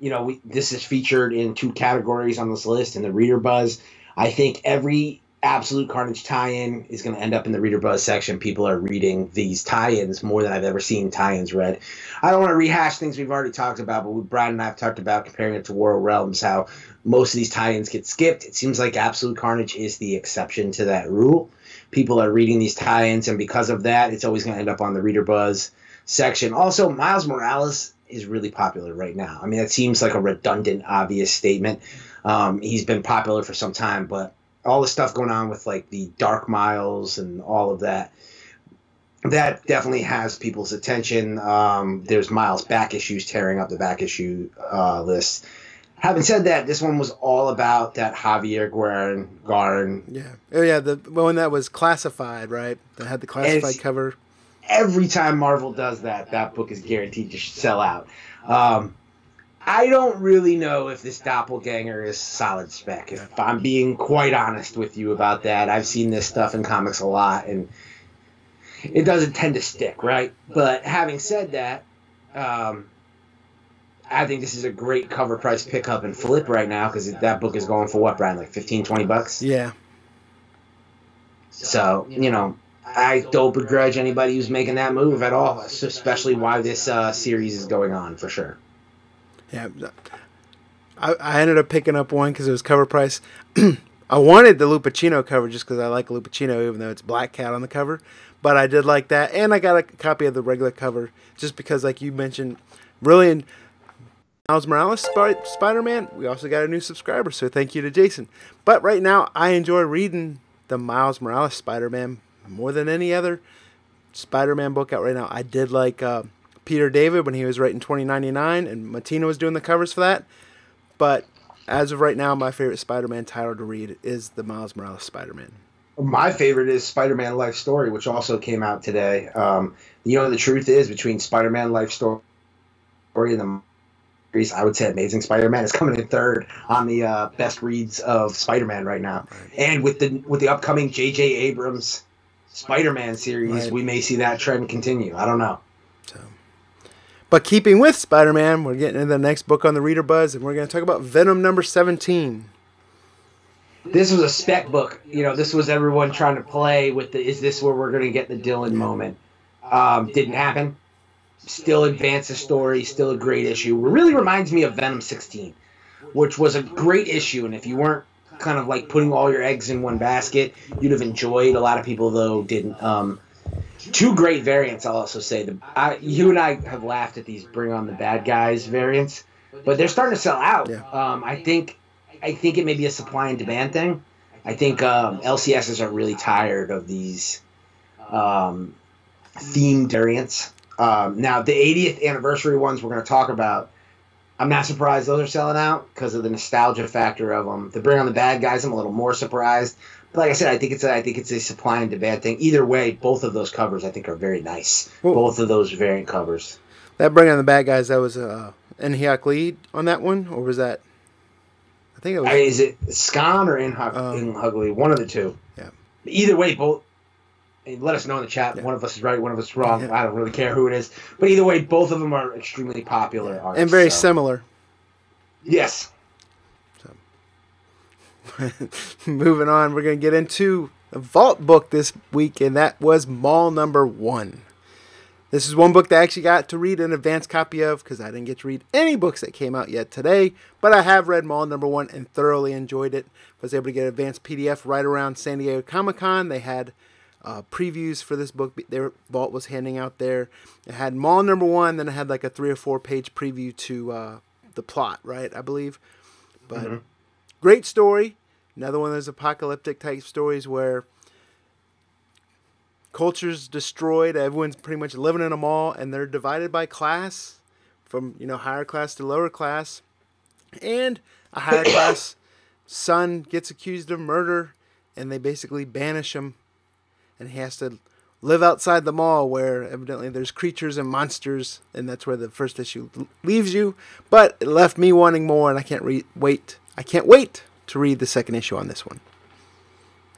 you know, we, this is featured in two categories on this list in the reader buzz. I think every Absolute Carnage tie-in is going to end up in the reader buzz section. People are reading these tie-ins more than I've ever seen tie-ins read. I don't want to rehash things we've already talked about, but Brad and I have talked about comparing it to War of Realms, how most of these tie-ins get skipped. It seems like Absolute Carnage is the exception to that rule. People are reading these tie-ins, and because of that, it's always going to end up on the reader buzz section. Also, Miles Morales is really popular right now. I mean, that seems like a redundant, obvious statement. Um, he's been popular for some time, but all the stuff going on with like the Dark Miles and all of that. that definitely has people's attention. Um, there's Miles back issues tearing up the back issue uh, list. Having said that, this one was all about that Javier Garrón. Garrón. Yeah. Oh yeah, the one that was classified, right? That had the classified cover. Every time Marvel does that, that book is guaranteed to sell out. Um, I don't really know if this doppelganger is solid spec. If I'm being quite honest with you about that, I've seen this stuff in comics a lot, and it doesn't tend to stick, right? But having said that, um, I think this is a great cover price pickup and flip right now because that book is going for what, Brian? Like 15, 20 bucks? Yeah. So, you know, I don't begrudge anybody who's making that move at all, especially why this uh, series is going on for sure. Yeah. I, I ended up picking up one because it was cover price. *clears throat* I wanted the Lupacchino cover just because I like Lupacchino, even though it's Black Cat on the cover. But I did like that, and I got a copy of the regular cover just because, like you mentioned, really in Miles Morales Sp- Spider Man, we also got a new subscriber, so thank you to Jason. But right now, I enjoy reading the Miles Morales Spider Man more than any other Spider Man book out right now. I did like uh, Peter David when he was writing 2099, and Mattina was doing the covers for that. But as of right now, my favorite Spider Man title to read is the Miles Morales Spider Man. My favorite is Spider Man Life Story, which also came out today. Um, you know, the truth is between Spider Man Life Story and the series, I would say Amazing Spider-Man is coming in third on the uh, best reads of Spider-Man right now. Right. And with the with the upcoming J.J. Abrams Spider-Man series, right. we may see that trend continue. I don't know. But keeping with Spider-Man, we're getting into the next book on the Reader Buzz, and we're going to talk about Venom number seventeen. This was a spec book. You know, this was everyone trying to play with the. Is this where we're going to get the Dylan moment? Um, didn't happen still advance the story, still a great issue. It really reminds me of Venom 16, which was a great issue. And if you weren't kind of like putting all your eggs in one basket, you'd have enjoyed. A lot of people though didn't. Um, two great variants. I'll also say the I, you and I have laughed at these "Bring on the Bad Guys" variants, but they're starting to sell out. Yeah. Um, I think I think it may be a supply and demand thing. I think um, LCSs are really tired of these um, themed variants. Um, now, the 80th anniversary ones we're going to talk about, I'm not surprised those are selling out because of the nostalgia factor of them. The bring on the bad guys, I'm a little more surprised. Like I said, I think it's a, I think it's a supply and demand thing. Either way, both of those covers I think are very nice. Both of those variant covers. That bring on the bad guys. That was uh, Inhyuk Lee on that one, or was that? I think it was. I mean, is it Skan or Inhyuk, um? One of the two. Yeah. Either way, both let us know in the chat. Yeah. One of us is right, one of us is wrong. Yeah. I don't really care who it is. But either way, both of them are extremely popular artists, and very so. similar. Yes. *laughs* Moving on, we're going to get into a vault book this week, and that was Mall number one. This is one book that I actually got to read an advanced copy of because I didn't get to read any books that came out yet today. But I have read Mall number one and thoroughly enjoyed it. I Was able to get an advanced PDF right around San Diego Comic Con. They had uh, previews for this book their vault was handing out there it had Mall number one then it had like a three or four page preview to uh, the plot right i believe but mm-hmm. great story another one of those apocalyptic type stories where culture's destroyed everyone's pretty much living in a mall and they're divided by class from you know higher class to lower class and a higher *coughs* class son gets accused of murder and they basically banish him and he has to live outside the mall where evidently there's creatures and monsters, and that's where the first issue leaves you. But it left me wanting more, and I can't re- wait. I can't wait to read the second issue on this one.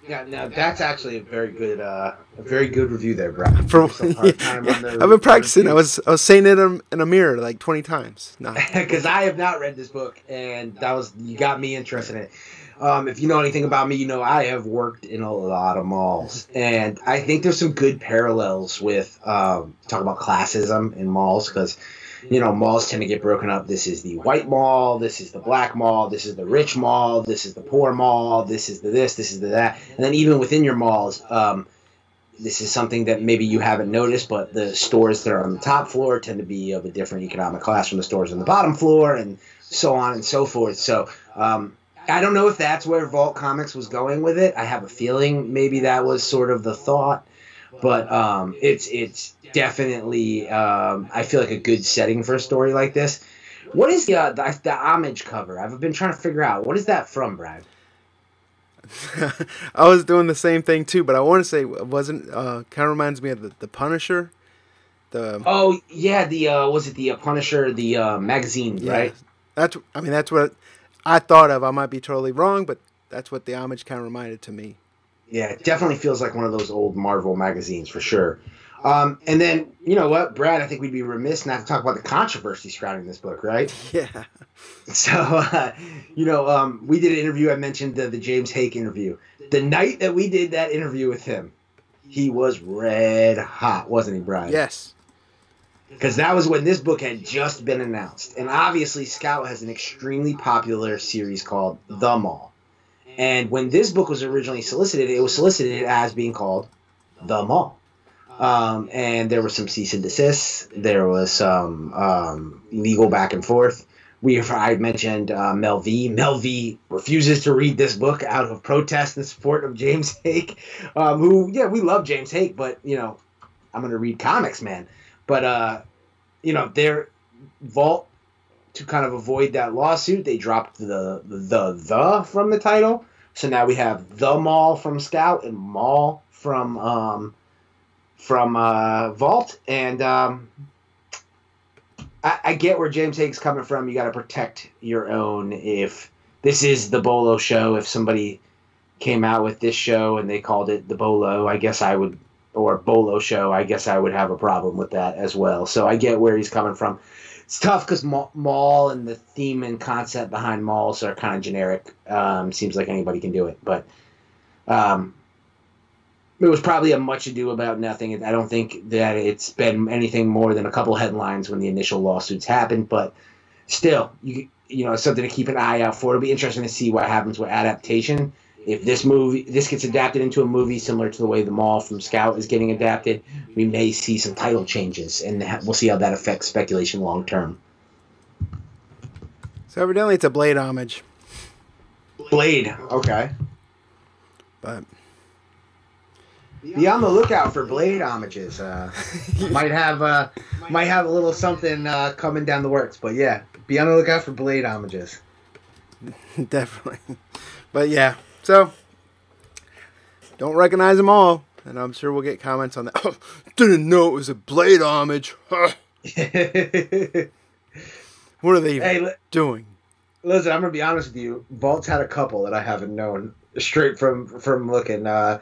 Yeah, now that's actually a very good, uh, a very good review there, Brad. *laughs* For, yeah, *laughs* I've been practicing. I was, I was saying it in, in a mirror like twenty times. Because *laughs* I have not read this book, and that was you got me interested in it. Um, if you know anything about me, you know I have worked in a lot of malls, and I think there's some good parallels with um, talk about classism in malls because you know malls tend to get broken up. This is the white mall, this is the black mall, this is the rich mall, this is the poor mall, this is the this, this is the that, and then even within your malls. Um, this is something that maybe you haven't noticed, but the stores that are on the top floor tend to be of a different economic class from the stores on the bottom floor, and so on and so forth. So, um, I don't know if that's where Vault Comics was going with it. I have a feeling maybe that was sort of the thought. But um, it's it's definitely um, I feel like a good setting for a story like this. What is the, uh, the the homage cover? I've been trying to figure out what is that from, Brad. *laughs* I was doing the same thing too, but I want to say it wasn't uh, kind of reminds me of the, the Punisher. The oh yeah, the uh, was it the uh, Punisher the uh, magazine yeah, right? That's I mean that's what I thought of. I might be totally wrong, but that's what the homage kind of reminded to me. Yeah, it definitely feels like one of those old Marvel magazines for sure. Um, and then you know what, Brad? I think we'd be remiss not to talk about the controversy surrounding this book, right? *laughs* Yeah. So, uh, you know, um, we did an interview. I mentioned the, the James Haick interview. The night that we did that interview with him, he was red hot, wasn't he, Brad? Yes. Because that was when this book had just been announced, and obviously Scout has an extremely popular series called The Mall. And when this book was originally solicited, it was solicited as being called The Mall. Um, and there was some cease and desist. There was some um, legal back and forth. We I mentioned uh, Mel V. Mel V. refuses to read this book out of protest in support of James *laughs* Haick, um, who yeah we love James Haick, but you know I'm gonna read comics, man. But uh, you know their Vault to kind of avoid that lawsuit, they dropped the the the from the title. So now we have the Mall from Scout and Mall from um, from uh, Vault, and um, I, I, get where James Haick's coming from. You got to protect your own. If this is the Bolo show, if somebody came out with this show and they called it the Bolo, I guess I would, or Bolo show, I guess I would have a problem with that as well. So I get where he's coming from. It's tough because mall and the theme and concept behind malls are kind of generic. Um, seems like anybody can do it, but um, it was probably a much ado about nothing. I don't think that it's been anything more than a couple headlines when the initial lawsuits happened, but still, you you know, something to keep an eye out for. It'll be interesting to see what happens with adaptation. If this movie, this gets adapted into a movie similar to the way the Mall from Scout is getting adapted, we may see some title changes, and we'll see how that affects speculation long term. So evidently, it's a Blade homage. Blade, okay. But be on the lookout for Blade homages. Uh, *laughs* might have uh, might have a little something uh, coming down the works, but yeah, be on the lookout for Blade homages. *laughs* Definitely, but yeah. So don't recognize them all, and I'm sure we'll get comments on that. Oh, *laughs* didn't know it was a Blade homage. *laughs* what are they hey, doing? Listen, I'm gonna be honest with you. Vault's had a couple that I haven't known straight from from looking. Uh,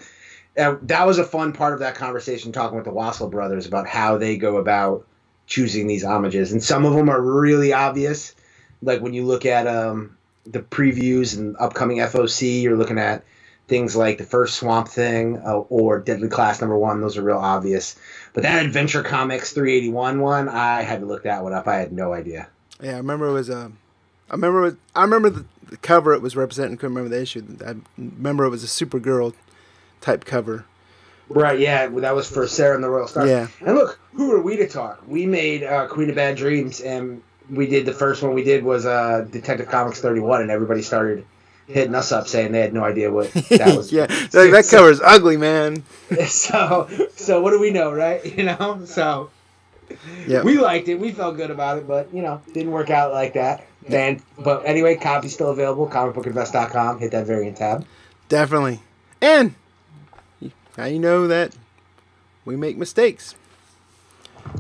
and that was a fun part of that conversation talking with the Wassel brothers about how they go about choosing these homages and some of them are really obvious like when you look at um, the previews and upcoming foc you're looking at things like the first swamp thing uh, or deadly class number one those are real obvious but that adventure comics 381 one i had to look that one up i had no idea yeah i remember it was a um, i remember it was, i remember the, the cover it was representing couldn't remember the issue i remember it was a supergirl type cover. Right, yeah, that was for Sera and the Royal Stars. Yeah. And look, who are we to talk? We made uh, Queen of Bad Dreams, and we did the first one we did was uh, Detective Comics 31, and everybody started hitting us up saying they had no idea what that *laughs* was. yeah, that, that cover is ugly, man. *laughs* so, so what do we know, right? *laughs* You know, so yeah, we liked it. We felt good about it, but you know, didn't work out like that. Then, but anyway, copy's still available. Comicbookinvest.com. Hit that variant tab. Definitely, and now you know that we make mistakes.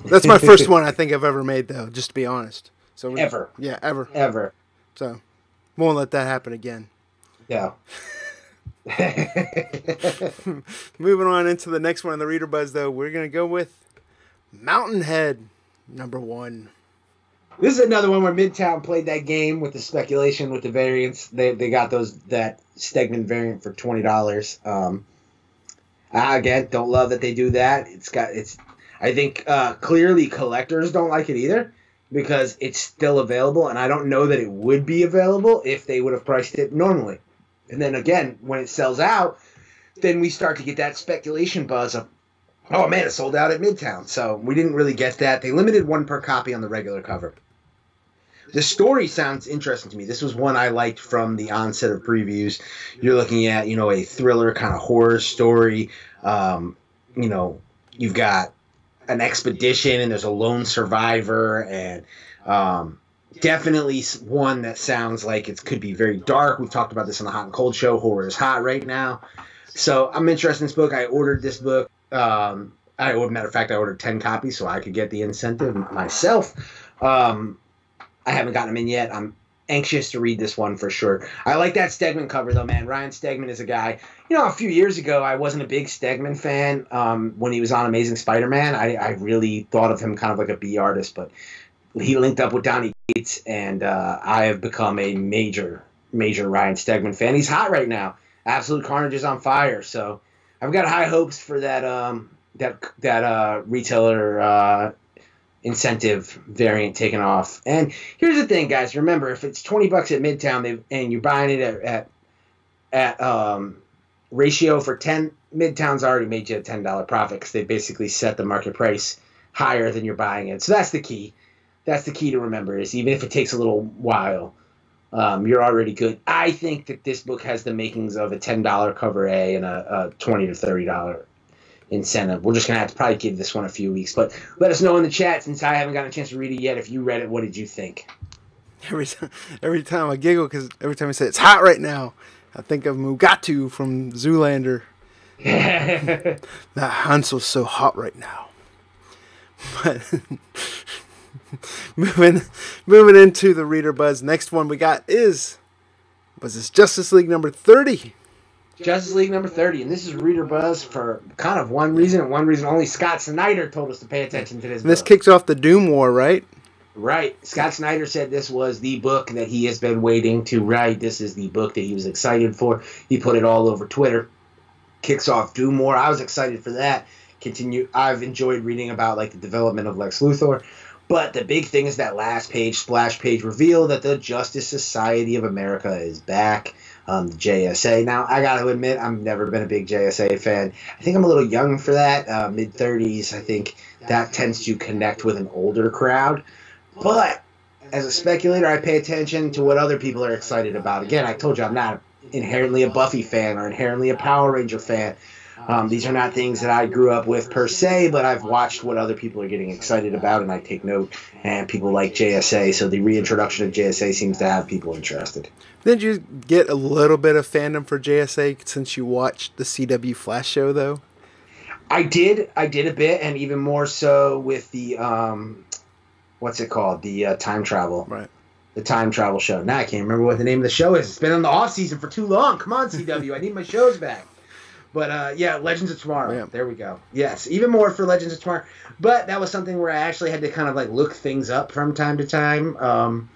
That's my first one I think I've ever made, though. Just to be honest. So ever, yeah, ever, ever. So won't let that happen again. Yeah. *laughs* *laughs* Moving on into the next one in the reader buzz, though, we're gonna go with Mountain Head number one. This is another one where Midtown played that game with the speculation with the variants. They, they got those that Stegman variant for twenty dollars. Um, I, again, don't love that they do that. It's got it's. I think uh, clearly collectors don't like it either because it's still available, and I don't know that it would be available if they would have priced it normally. And then again, when it sells out, then we start to get that speculation buzz of, oh man, it sold out at Midtown. So we didn't really get that. They limited one per copy on the regular cover. The story sounds interesting to me. This was one I liked from the onset of previews. You're looking at, you know, a thriller kind of horror story. Um, you know, you've got an expedition and there's a lone survivor and um, definitely one that sounds like it could be very dark. We've talked about this on the Hot and Cold show. Horror is hot right now. So I'm interested in this book. I ordered this book. Um, I, matter of fact, I ordered 10 copies so I could get the incentive myself. Um, I haven't gotten them in yet. I'm anxious to read this one for sure. I like that Stegman cover though, man. Ryan Stegman is a guy. You know, a few years ago, I wasn't a big Stegman fan. Um, when he was on Amazing Spider-Man, I, I really thought of him kind of like a B artist, but he linked up with Donny Cates, and uh, I have become a major, major Ryan Stegman fan. He's hot right now. Absolute Carnage is on fire. So I've got high hopes for that um, that that uh, retailer uh, incentive variant taken off. And here's the thing, guys. Remember, if it's twenty bucks at Midtown they, and you're buying it at at, at um, ratio for ten, Midtown's already made you a ten dollar profit because they basically set the market price higher than you're buying it. So that's the key. That's the key to remember is even if it takes a little while, um, you're already good. I think that this book has the makings of a ten dollar cover A and a, a twenty to thirty dollar incentive. We're just gonna have to probably give this one a few weeks, but let us know in the chat since I haven't gotten a chance to read it yet. If you read it, what did you think? Every time, every time I giggle because every time I say it's hot right now, I think of Mugatu from Zoolander. *laughs* that Hansel's so hot right now. But *laughs* moving, moving into the reader buzz. Next one we got is was this Justice League number thirty. Justice League number 30. And this is Reader Buzz for kind of one reason and one reason only. Scott Snyder told us to pay attention to this. This kicks off the Doom War, right? Right. Scott Snyder said this was the book that he has been waiting to write. This is the book that he was excited for. He put it all over Twitter. Kicks off Doom War. I was excited for that. Continue. I've enjoyed reading about like the development of Lex Luthor. But the big thing is that last page, splash page reveal that the Justice Society of America is back um, JSA. Now, I got to admit, I've never been a big JSA fan. I think I'm a little young for that. Uh, Mid 30s, I think that tends to connect with an older crowd. But as a speculator, I pay attention to what other people are excited about. Again, I told you I'm not inherently a Buffy fan or inherently a Power Ranger fan. Um, these are not things that I grew up with per se, but I've watched what other people are getting excited about, and I take note. And people like JSA, so the reintroduction of JSA seems to have people interested. Did you get a little bit of fandom for JSA since you watched the CW Flash show, though? I did. I did a bit, and even more so with the um, what's it called? The uh, time travel. Right. The time travel show. Now I can't remember what the name of the show is. It's been on the off season for too long. Come on, CW. I need my shows back. But uh, yeah, Legends of Tomorrow. Yeah. There we go. Yes, even more for Legends of Tomorrow. But that was something where I actually had to kind of like look things up from time to time. Um,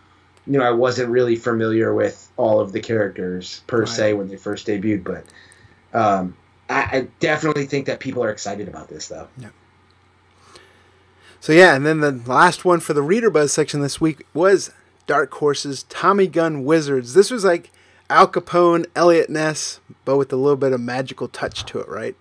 you know, I wasn't really familiar with all of the characters per right. se when they first debuted, but um, I, I, definitely think that people are excited about this though. Yeah. So yeah, and then the last one for the reader buzz section this week was Dark Horse's Tommy Gun Wizards. This was like Al Capone, Eliot Ness, but with a little bit of magical touch to it, right?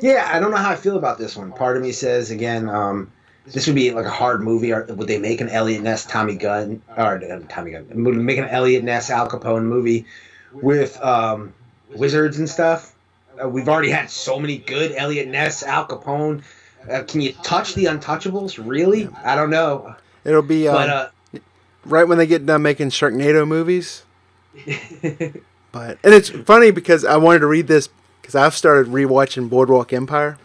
Yeah, I don't know how I feel about this one. Part of me says again, um, this would be like a hard movie. Or would they make an Eliot Ness, Tommy Gunn, or uh, Tommy Gunn? Would make an Eliot Ness, Al Capone movie with um, wizards and stuff? Uh, we've already had so many good Eliot Ness, Al Capone. Uh, can you touch the Untouchables? Really? I don't know. It'll be, um, but, uh, right when they get done making Sharknado movies. *laughs* but and it's funny because I wanted to read this because I've started rewatching Boardwalk Empire,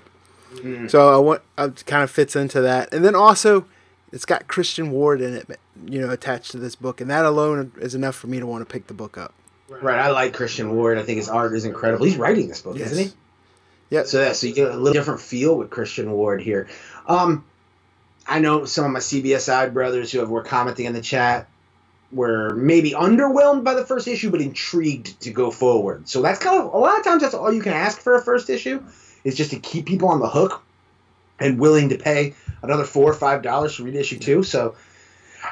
mm. so I want it kind of fits into that, and then also it's got Christian Ward in it, you know, attached to this book, and that alone is enough for me to want to pick the book up. Right, I like Christian Ward. I think his art is incredible. He's writing this book, yes. isn't he? Yeah. So yeah, so you get a little different feel with Christian Ward here. Um, I know some of my CBSI brothers who have, were commenting in the chat were maybe underwhelmed by the first issue, but intrigued to go forward. So that's kind of a lot of times that's all you can ask for a first issue is just to keep people on the hook and willing to pay another four or five dollars to read issue two. So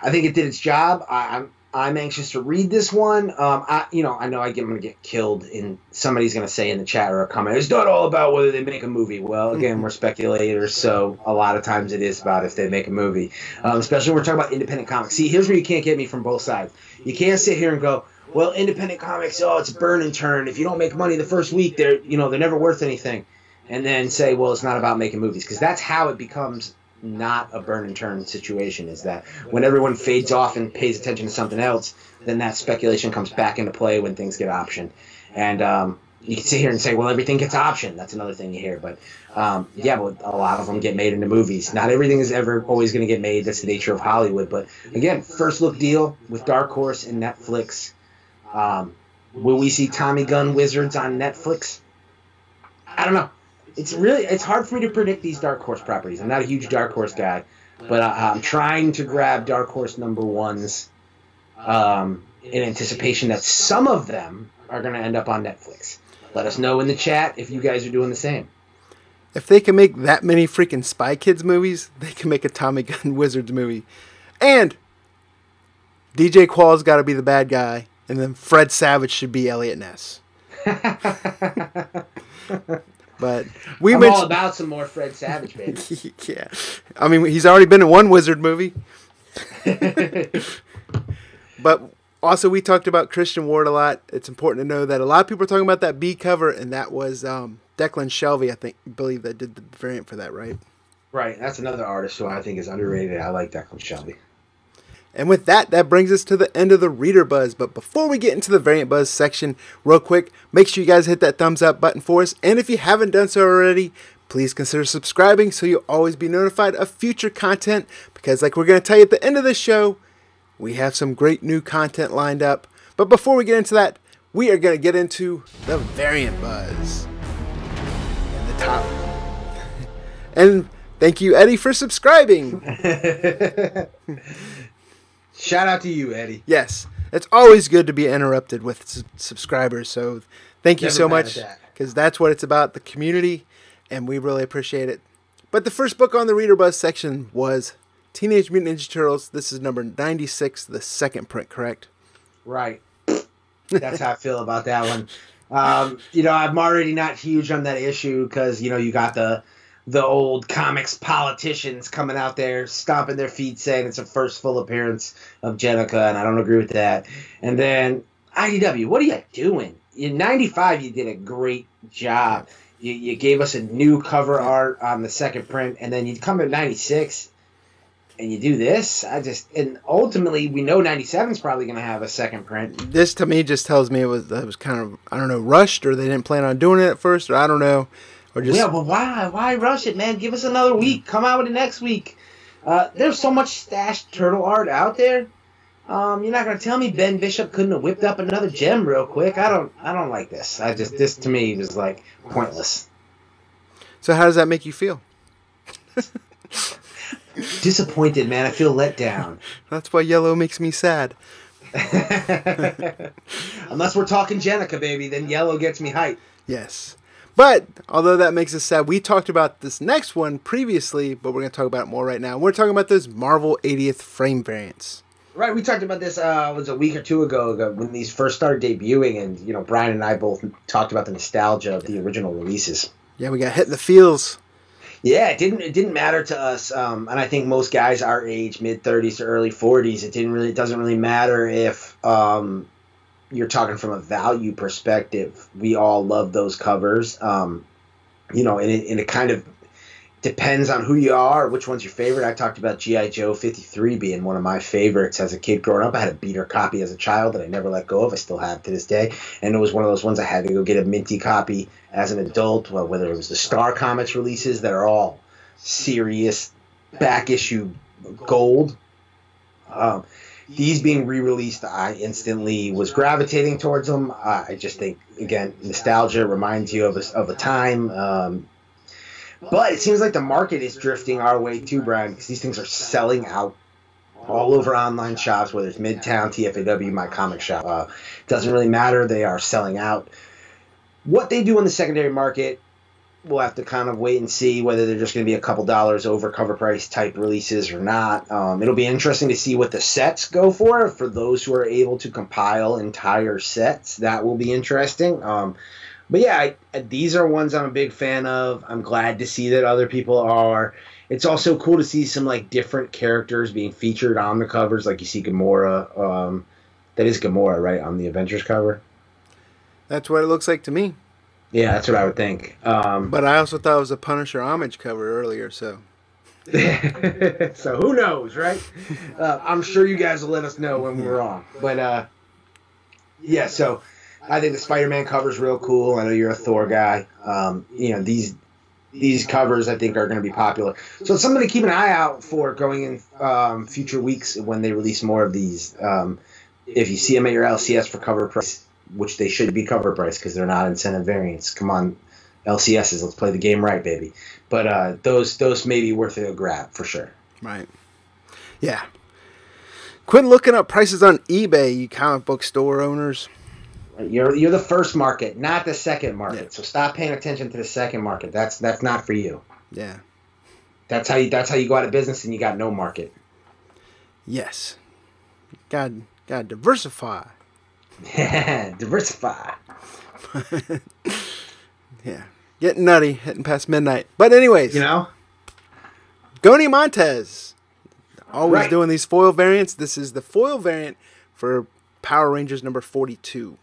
I think it did its job. I, am I'm anxious to read this one. Um, I, you know, I know I get, I'm going to get killed, and somebody's going to say in the chat or a comment, it's not all about whether they make a movie. Well, again, *laughs* we're speculators, so a lot of times it is about if they make a movie, um, especially when we're talking about independent comics. See, here's where you can't get me from both sides. You can't sit here and go, well, independent comics, oh, it's a burn and turn. If you don't make money the first week, they're, you know, they're never worth anything. and then say, well, it's not about making movies because that's how it becomes not a burn and turn situation. Is that when everyone fades off and pays attention to something else, then that speculation comes back into play when things get optioned. And um, you can sit here and say, well, everything gets optioned. That's another thing you hear. But um, yeah, but a lot of them get made into movies. Not everything is ever always going to get made. That's the nature of Hollywood. But again, first look deal with Dark Horse and Netflix. Um, will we see Tommy Gun Wizards on Netflix? I don't know. It's really it's hard for me to predict these Dark Horse properties. I'm not a huge Dark Horse guy, but I, I'm trying to grab Dark Horse number ones um, in anticipation that some of them are going to end up on Netflix. Let us know in the chat if you guys are doing the same. If they can make that many freaking Spy Kids movies, *laughs* they can make a Tommy Gun *laughs* Wizards movie. And DJ Qualls got to be the bad guy, and then Fred Savage should be Eliot Ness. *laughs* but we I'm mentioned all about some more Fred Savage, baby. *laughs* yeah, I mean he's already been in one Wizard movie. *laughs* But also, we talked about Christian Ward a lot. It's important to know that a lot of people are talking about that B cover, and that was um, Declan Shalvey, I think, believe that did the variant for that, right? right, that's another artist who I think is underrated. I like Declan Shalvey. And with that, that brings us to the end of the reader buzz. But before we get into the variant buzz section, real quick, make sure you guys hit that thumbs up button for us. And if you haven't done so already, please consider subscribing so you'll always be notified of future content. Because, like we're going to tell you at the end of this show, we have some great new content lined up. But before we get into that, we are going to get into the variant buzz. And the top. *laughs* and thank you, Eddie, for subscribing. *laughs* Shout out to you, Eddie. Yes, it's always good to be interrupted with subscribers. So thank you Never so much at that. because that's what it's about the community, and we really appreciate it. But the first book on the Reader Buzz section was Teenage Mutant Ninja Turtles. This is number 96, the second print, correct? Right. That's how I feel about that one. Um, you know, I'm already not huge on that issue because you know you got the the old comics politicians coming out there stomping their feet saying it's a first full appearance of Jennika, and I don't agree with that. And then IDW, what are you doing? In '95, you did a great job. You, you gave us a new cover art on the second print, and then you come in '96 and you do this. I just and ultimately we know '97 is probably going to have a second print. This to me just tells me it was that was kind of I don't know rushed or they didn't plan on doing it at first or I don't know or just yeah, but why? Why rush it, man? Give us another week. Come out with it next week. Uh, there's so much stashed turtle art out there. Um, you're not gonna tell me Ben Bishop couldn't have whipped up another gem real quick. I don't. I don't like this. I just this to me was like pointless. so how does that make you feel? *laughs* Disappointed, man. I feel let down. *laughs* That's why yellow makes me sad. *laughs* Unless we're talking Jennika, baby, then yellow gets me hype. Yes. But although that makes us sad, we talked about this next one previously, but we're going to talk about it more right now. We're talking about those Marvel 80th frame variants. Right, we talked about this uh was a week or two ago, ago when these first started debuting, and you know Brian and I both talked about the nostalgia of the original releases. Yeah, we got hit in the feels. Yeah, it didn't it didn't matter to us, um, and I think most guys our age, mid thirties to early forties, it didn't really it doesn't really matter if um, you're talking from a value perspective. We all love those covers, um, you know, and it, and it kind of depends on who you are, which one's your favorite. I talked about GI Joe fifty three being one of my favorites as a kid growing up. I had a beater copy as a child that I never let go of. I still have to this day, and it was one of those ones I had to go get a minty copy as an adult. Well, whether it was the Star Comics releases that are all serious back issue gold. Um, these being re-released, I instantly was gravitating towards them. I I just think again, nostalgia reminds you of a, of a time. Um, but it seems like the market is drifting our way too, Brian, because these things are selling out all over online shops, whether it's Midtown, TFAW, my comic shop. Uh, doesn't really matter. They are selling out. What they do in the secondary market, we'll have to kind of wait and see whether they're just going to be a couple dollars over cover price type releases or not. Um, it'll be interesting to see what the sets go for for those who are able to compile entire sets. That will be interesting. Um, but yeah, I, these are ones I'm a big fan of. I'm glad to see that other people are. It's also cool to see some like different characters being featured on the covers, like you see Gamora. Um, that is Gamora, right, on the Avengers cover. That's what it looks like to me. Yeah, that's what I would think. Um, But I also thought it was a Punisher homage cover earlier, so *laughs* so who knows, right? Uh, I'm sure you guys will let us know when we're wrong. But uh, yeah, so I think the Spider-Man cover is real cool. I know you're a Thor guy. Um, you know these these covers I think are going to be popular. So it's something to keep an eye out for going in um, future weeks when they release more of these. Um, if you see them at your LCS for cover price, which they should be cover price because they're not incentive variants. Come on, LCSs, let's play the game right, baby. But uh, those those may be worth a grab for sure. right. Yeah. Quit looking up prices on eBay, you comic book store owners. You're you're the first market, not the second market. Yeah. So stop paying attention to the second market. That's that's not for you. Yeah. That's how you that's how you go out of business and you got no market. Yes. God, God, diversify. *laughs* Diversify. *laughs* Yeah. Getting nutty, hitting past midnight. But anyways, You know? Goni Montes. Always Right. doing these foil variants. This is the foil variant for Power Rangers number 42.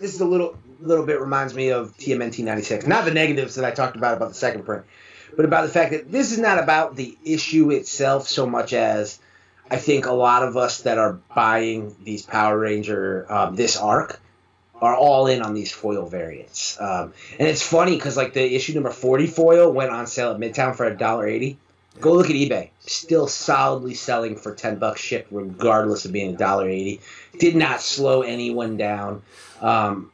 This is a little little bit reminds me of TMNT ninety six. Not the negatives that I talked about about the second print, but about the fact that this is not about the issue itself so much as I think a lot of us that are buying these Power Ranger um, this arc are all in on these foil variants. Um, and it's funny because like the issue number forty foil went on sale at Midtown for a dollar eighty. Go look at eBay. Still solidly selling for ten bucks shipped, regardless of being a dollar eighty. Did not slow anyone down. Um,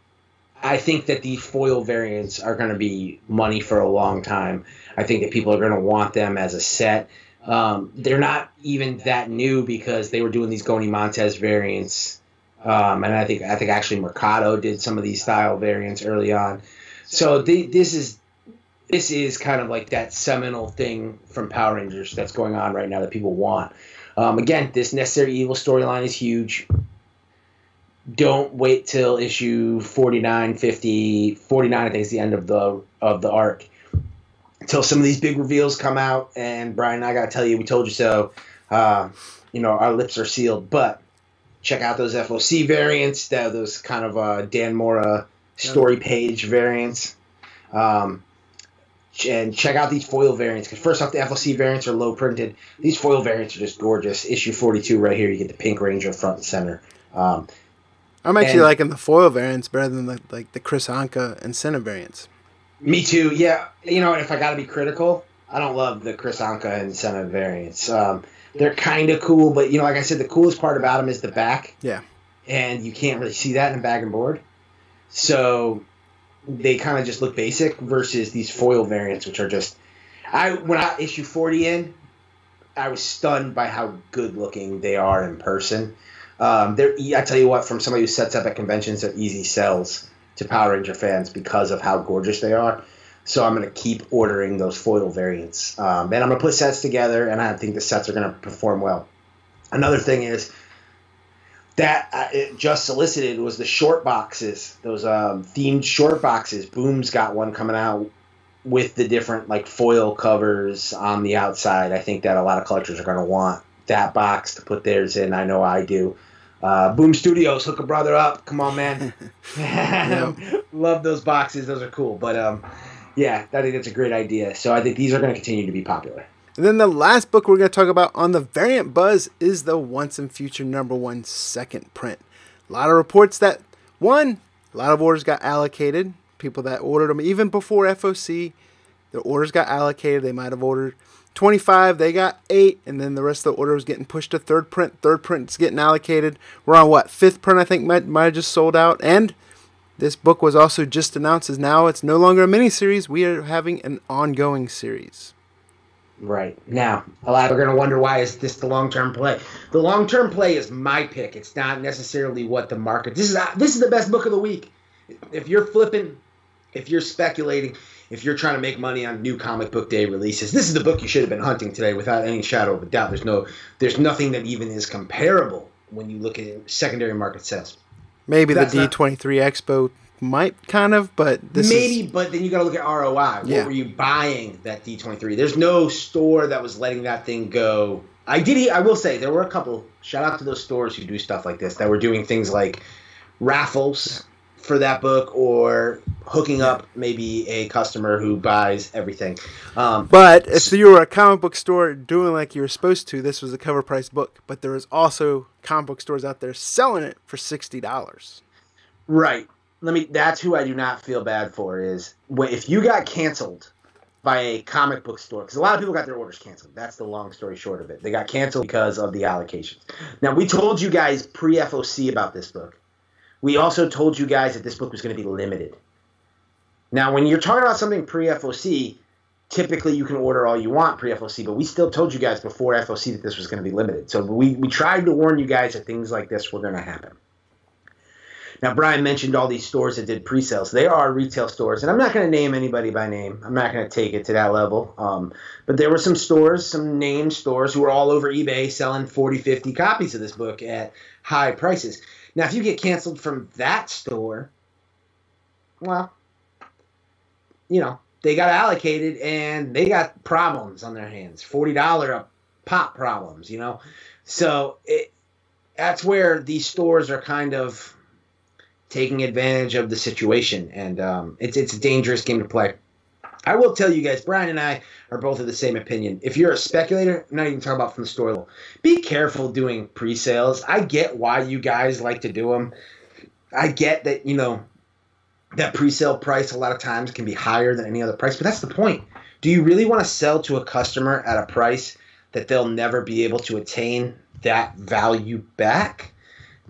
I think that these foil variants are going to be money for a long time. I think that people are going to want them as a set. Um, they're not even that new because they were doing these Goni Montes variants, um, and I think I think actually Mercado did some of these style variants early on. So this is this is kind of like that seminal thing from Power Rangers that's going on right now that people want. Um, again, this Necessary Evil storyline is huge don't wait till issue 49 50 49 i think is the end of the of the arc until some of these big reveals come out and brian i gotta tell you we told you so. Uh, you know our lips are sealed but check out those foc variants that those kind of uh, dan mora story page variants. Um, and check out these foil variants because first off the foc variants are low printed. These foil variants are just gorgeous. Issue 42 right here you get the pink ranger front and center. Um, I'm actually And- liking the foil variants better than the, like the Kris Anka and Senna variants. Me too. Yeah, you know, if I got to be critical, I don't love the Kris Anka and Senna variants. Um, they're kind of cool, but you know, like I said, the coolest part about them is the back. Yeah. And you can't really see that in a bag and board, so they kind of just look basic versus these foil variants, which are just. I when I issue forty in, I was stunned by how good looking they are in person. Um, they're I tell you what, from somebody who sets up at conventions, they're easy sells to Power Ranger fans because of how gorgeous they are. So I'm gonna keep ordering those foil variants, um, and I'm gonna put sets together, and I think the sets are gonna perform well. Another thing is that uh, just solicited was the short boxes, those um, themed short boxes. Boom's got one coming out with the different like foil covers on the outside. I think that a lot of collectors are gonna want that box to put theirs in. I know I do. Uh, Boom Studios, hook a brother up. Come on, man. *laughs* *laughs* Love those boxes. Those are cool. But um, yeah, I think that's a great idea. So I think these are going to continue to be popular. And then the last book we're going to talk about on the variant buzz is the Once and Future number one second print. A lot of reports that one, a lot of orders got allocated. People that ordered them even before FOC, the orders got allocated. They might have ordered 25, they got eight, and then the rest of the order was getting pushed to third print. Third print's getting allocated. We're on what fifth print? I think might might have just sold out. And this book was also just announced as now it's no longer a miniseries. We are having an ongoing series. Right now, a lot are going to wonder why is this the long term play? The long term play is my pick. It's not necessarily what the market. This is this is the best book of the week. If you're flipping, if you're speculating, if you're trying to make money on new comic book day releases, this is the book you should have been hunting today without any shadow of a doubt. There's no, there's nothing that even is comparable when you look at secondary market sales. Maybe That's the D23 Expo might kind of, but this Maybe, is but then you got to look at ROI. Yeah. What were you buying that D23? There's no store that was letting that thing go. I did. I will say there were a couple. Shout out to those stores who do stuff like this that were doing things like raffles for that book or hooking up maybe a customer who buys everything. Um, but if you were a comic book store doing like you were supposed to, this was a cover price book. But there is also comic book stores out there selling it for sixty dollars. Right. Let me. That's who I do not feel bad for. Is if you got canceled by a comic book store because a lot of people got their orders canceled. That's the long story short of it. They got canceled because of the allocations. Now we told you guys pre FOC about this book. We also told you guys that this book was going to be limited. Now, when you're talking about something pre FOC, typically you can order all you want pre FOC, but we still told you guys before FOC that this was going to be limited. So we, we tried to warn you guys that things like this were going to happen. Now, Brian mentioned all these stores that did pre-sales. They are retail stores, and I'm not going to name anybody by name. I'm not going to take it to that level. Um, but there were some stores, some named stores, who were all over eBay selling 40, 50 copies of this book at high prices. Now, if you get canceled from that store, well, you know, they got allocated and they got problems on their hands. $40 a pop problems, you know? So it, that's where these stores are kind of taking advantage of the situation, and um, it's it's a dangerous game to play. I will tell you guys, Brian and I are both of the same opinion. If you're a speculator, I'm not even talking about from the store level, be careful doing pre-sales. I get why you guys like to do them. I get that you know that pre-sale price a lot of times can be higher than any other price, but that's the point. Do you really want to sell to a customer at a price that they'll never be able to attain that value back?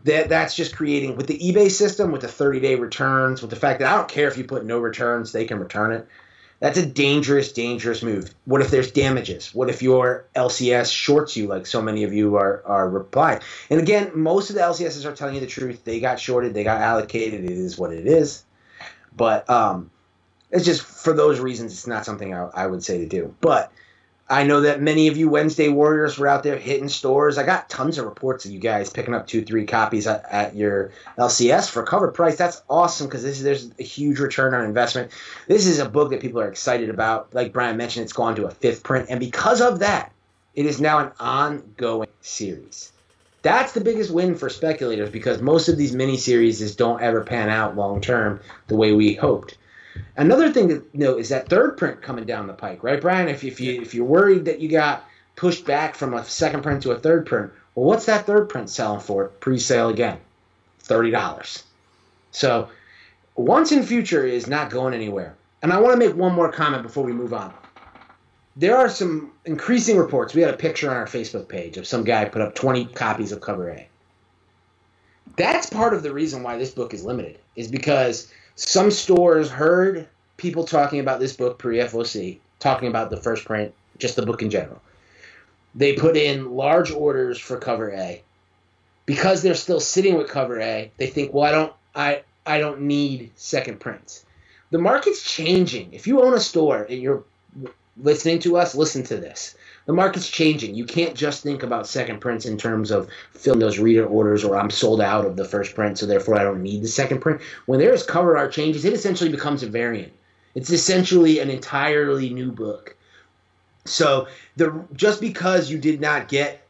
that that's just creating with the eBay system, with the 30 day returns, with the fact that I don't care if you put no returns, they can return it. That's a dangerous, dangerous move. What if there's damages? What if your LCS shorts you, like so many of you are are replying? And again, most of the LCSs are telling you the truth. They got shorted, they got allocated. It is what it is. But um, it's just for those reasons, it's not something I, I would say to do. But I know that many of you Wednesday Warriors were out there hitting stores. I got tons of reports of you guys picking up two, three copies at, at your LCS for cover price. That's awesome because this there's a huge return on investment. This is a book that people are excited about. Like Brian mentioned, it's gone to a fifth print, and because of that, it is now an ongoing series. That's the biggest win for speculators because most of these mini series don't ever pan out long term the way we hoped. Another thing to note is that third print coming down the pike, right, Brian? If, if you if you're worried that you got pushed back from a second print to a third print, well, what's that third print selling for? Pre-sale again, thirty dollars. So, once and future is not going anywhere. And I want to make one more comment before we move on. There are some increasing reports. We had a picture on our Facebook page of some guy put up 20 copies of Cover A. That's part of the reason why this book is limited, is because some stores heard people talking about this book pre FOC, talking about the first print, just the book in general. They put in large orders for cover A. Because they're still sitting with cover A, they think, well, I don't I I don't need second prints. The market's changing. If you own a store and you're listening to us, listen to this the market's changing. You can't just think about second prints in terms of filling those reader orders or I'm sold out of the first print, so therefore I don't need the second print. When there's cover art changes, it essentially becomes a variant. It's essentially an entirely new book. So the just because you did not get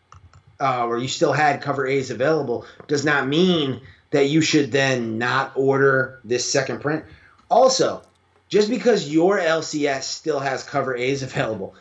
uh, or you still had cover A's available does not mean that you should then not order this second print. Also, just because your LCS still has cover A's *laughs* available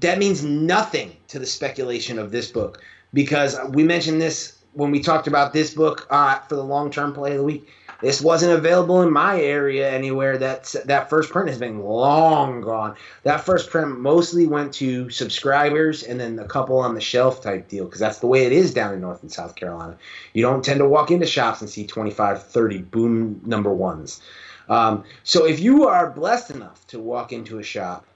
that means nothing to the speculation of this book because we mentioned this when we talked about this book uh, for the long term play of the week. This wasn't available in my area anywhere. That that first print has been long gone. That first print mostly went to subscribers and then a couple on the shelf type deal because that's the way it is down in North and South Carolina. You don't tend to walk into shops and see 25, 30 boom number ones. Um, so if you are blessed enough to walk into a shop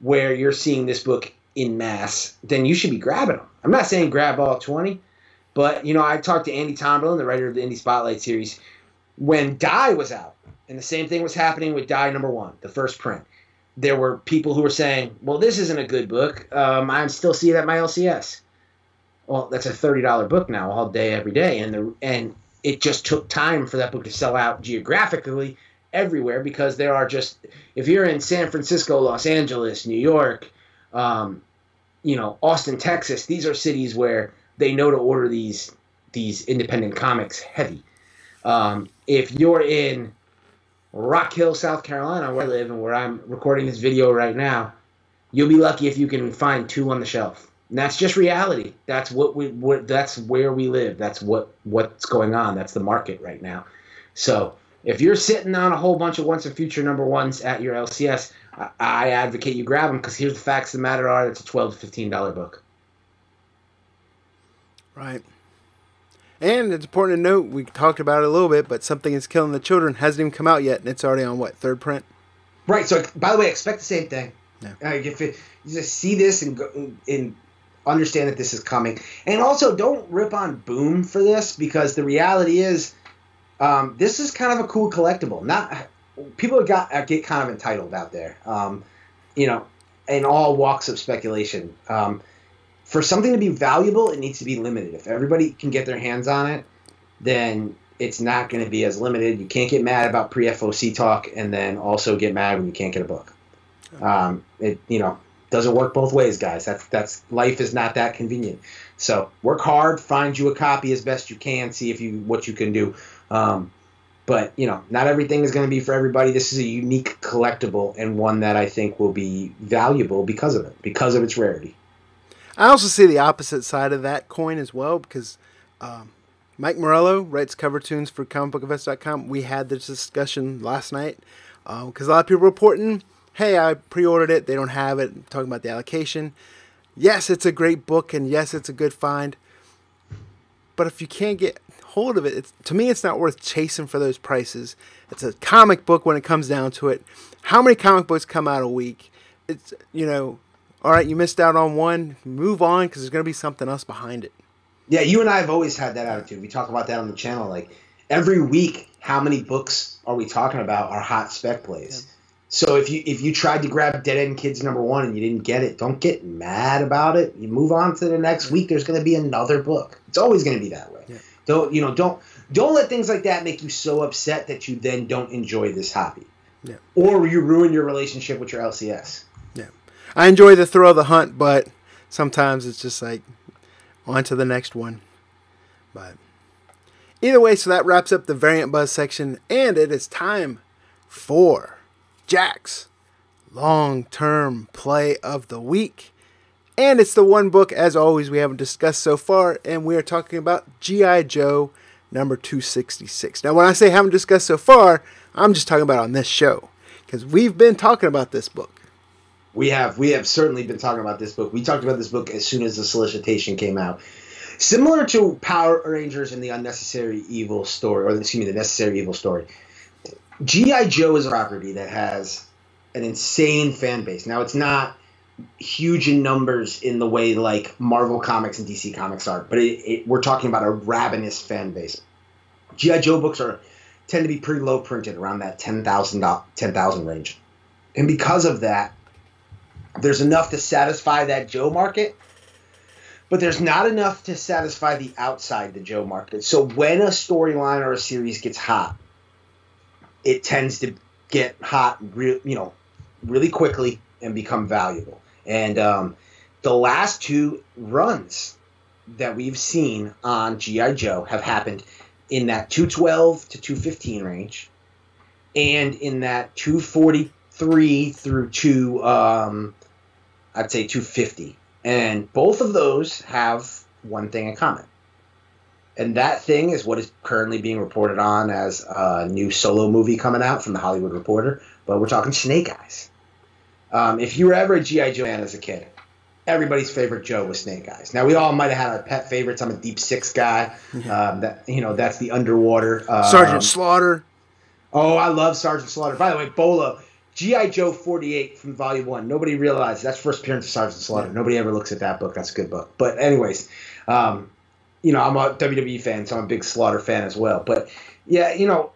where you're seeing this book in mass, then you should be grabbing them. I'm not saying grab all 20, but you know, I talked to Andy Tomberlin, the writer of the Indie Spotlight series, when Die was out, and the same thing was happening with Die number one, the first print. There were people who were saying, "Well, this isn't a good book. Um, I still see it at my LCS." Well, that's a thirty dollar book now, all day, every day, and the and it just took time for that book to sell out geographically everywhere because there are just if you're in San Francisco, Los Angeles, New York, um, you know, Austin, Texas, these are cities where they know to order these these independent comics heavy. Um, if you're in Rock Hill, South Carolina, where I live and where I'm recording this video right now, you'll be lucky if you can find two on the shelf. And that's just reality. That's what we. What, that's where we live. That's what what's going on. That's the market right now. So if you're sitting on a whole bunch of once and future number ones at your LCS, I, I advocate you grab them because here's the facts of the matter are it's a twelve to fifteen dollar book. Right. And it's important to note we talked about it a little bit, but something is killing the children hasn't even come out yet, and it's already on what third print. Right. So by the way, expect the same thing. Yeah. Like if it, you just see this and go, and understand that this is coming, and also don't rip on Boom for this because the reality is, um, this is kind of a cool collectible. Not people got get kind of entitled out there. Um, you know, in all walks of speculation. Um, for something to be valuable, it needs to be limited. If everybody can get their hands on it, then it's not going to be as limited. You can't get mad about pre-FOC talk and then also get mad when you can't get a book. Um, it you know doesn't work both ways, guys. That's that's life is not that convenient. So work hard, find you a copy as best you can, see if you what you can do. Um, but you know, not everything is going to be for everybody. This is a unique collectible and one that I think will be valuable because of it, because of its rarity. I also see the opposite side of that coin as well because um, Mike Morello writes cover tunes for comicbookinvest.com. We had this discussion last night because um, a lot of people reporting, hey, I pre ordered it, they don't have it, I'm talking about the allocation. Yes, it's a great book and yes, it's a good find. But if you can't get hold of it, it's, to me, it's not worth chasing for those prices. It's a comic book when it comes down to it. How many comic books come out a week? It's, you know, all right, you missed out on one, move on because there's going to be something else behind it. Yeah, you and I have always had that attitude. We talk about that on the channel. Like every week, how many books are we talking about are hot spec plays? Yeah. So if you if you tried to grab Dead End Kids number one and you didn't get it, don't get mad about it. You move on to the next week. There's going to be another book. It's always going to be that way. Yeah. Don't you know? Don't don't let things like that make you so upset that you then don't enjoy this hobby. Yeah. Or you ruin your relationship with your LCS. Yeah, I enjoy the thrill of the hunt, but sometimes it's just like on to the next one. But either way, so that wraps up the variant buzz section, and it is time for Jack's long term play of the week. And it's the one book, as always, we haven't discussed so far, and we are talking about G.I. Joe number 266. Now, when I say haven't discussed so far, I'm just talking about on this show, because we've been talking about this book we have we have certainly been talking about this book. We talked about this book as soon as the solicitation came out. Similar to Power Rangers and the Unnecessary Evil story, or excuse me, the Necessary Evil story. G.I. Joe is a property that has an insane fan base. Now, it's not huge in numbers in the way like Marvel Comics and DC Comics are, but it, it, we're talking about a ravenous fan base. G.I. Joe books are tend to be pretty low printed, around that 10,000 10, range. And because of that, there's enough to satisfy that Joe market, but there's not enough to satisfy the outside the Joe market. So when a storyline or a series gets hot, it tends to get hot, real, you know, really quickly and become valuable. And um, the last two runs that we've seen on GI Joe have happened in that 212 to 215 range, and in that 243 through 2 um, I'd say 250. And both of those have one thing in common. And that thing is what is currently being reported on as a new solo movie coming out from the Hollywood Reporter. But we're talking Snake Eyes. Um, if you were ever a G.I. Joe fan as a kid, everybody's favorite Joe was Snake Eyes. Now we all might have had our pet favorites. I'm a Deep Six guy. Um, that you know, that's the underwater. Um, Sergeant Slaughter. Oh, I love Sergeant Slaughter. By the way, Bolo, G.I. Joe 48 from Volume 1. Nobody realized that's first appearance of Sergeant Slaughter. Nobody ever looks at that book. That's a good book. But, anyways, um, you know, I'm a WWE fan, so I'm a big Slaughter fan as well. But, yeah, you know,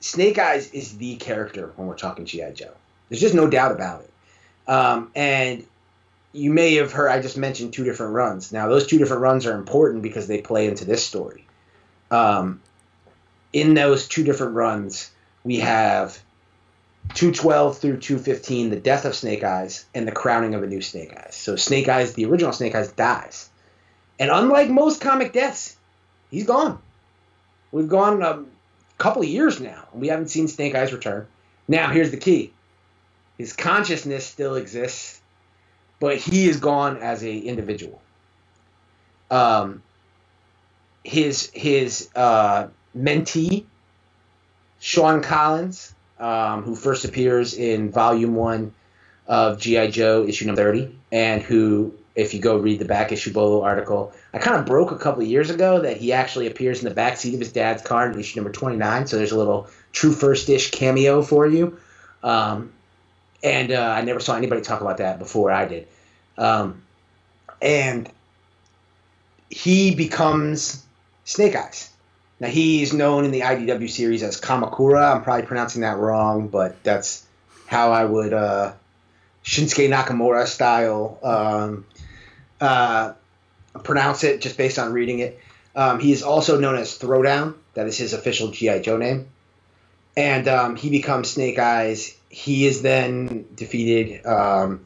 Snake Eyes is the character when we're talking G.I. Joe. There's just no doubt about it. Um, and you may have heard, I just mentioned two different runs. Now, those two different runs are important because they play into this story. Um, in those two different runs, we have 212 through 215, the death of Snake Eyes and the crowning of a new Snake Eyes. So Snake Eyes, the original Snake Eyes, dies. And unlike most comic deaths, he's gone. We've gone a couple of years now. and We haven't seen Snake Eyes return. Now, here's the key his consciousness still exists, but he is gone as a individual. Um, his his uh, mentee, Sean Collins, um, who first appears in Volume One of GI Joe issue number thirty, and who, if you go read the back issue Bolo article, I kind of broke a couple of years ago that he actually appears in the back seat of his dad's car in issue number twenty nine. So there's a little true first ish cameo for you. Um, and uh, I never saw anybody talk about that before I did. Um, and he becomes Snake Eyes. Now he's known in the IDW series as Kamakura. I'm probably pronouncing that wrong, but that's how I would uh, Shinsuke Nakamura style um, uh, pronounce it, just based on reading it. Um, he is also known as Throwdown. That is his official GI Joe name, and um, he becomes Snake Eyes. He is then defeated. Um,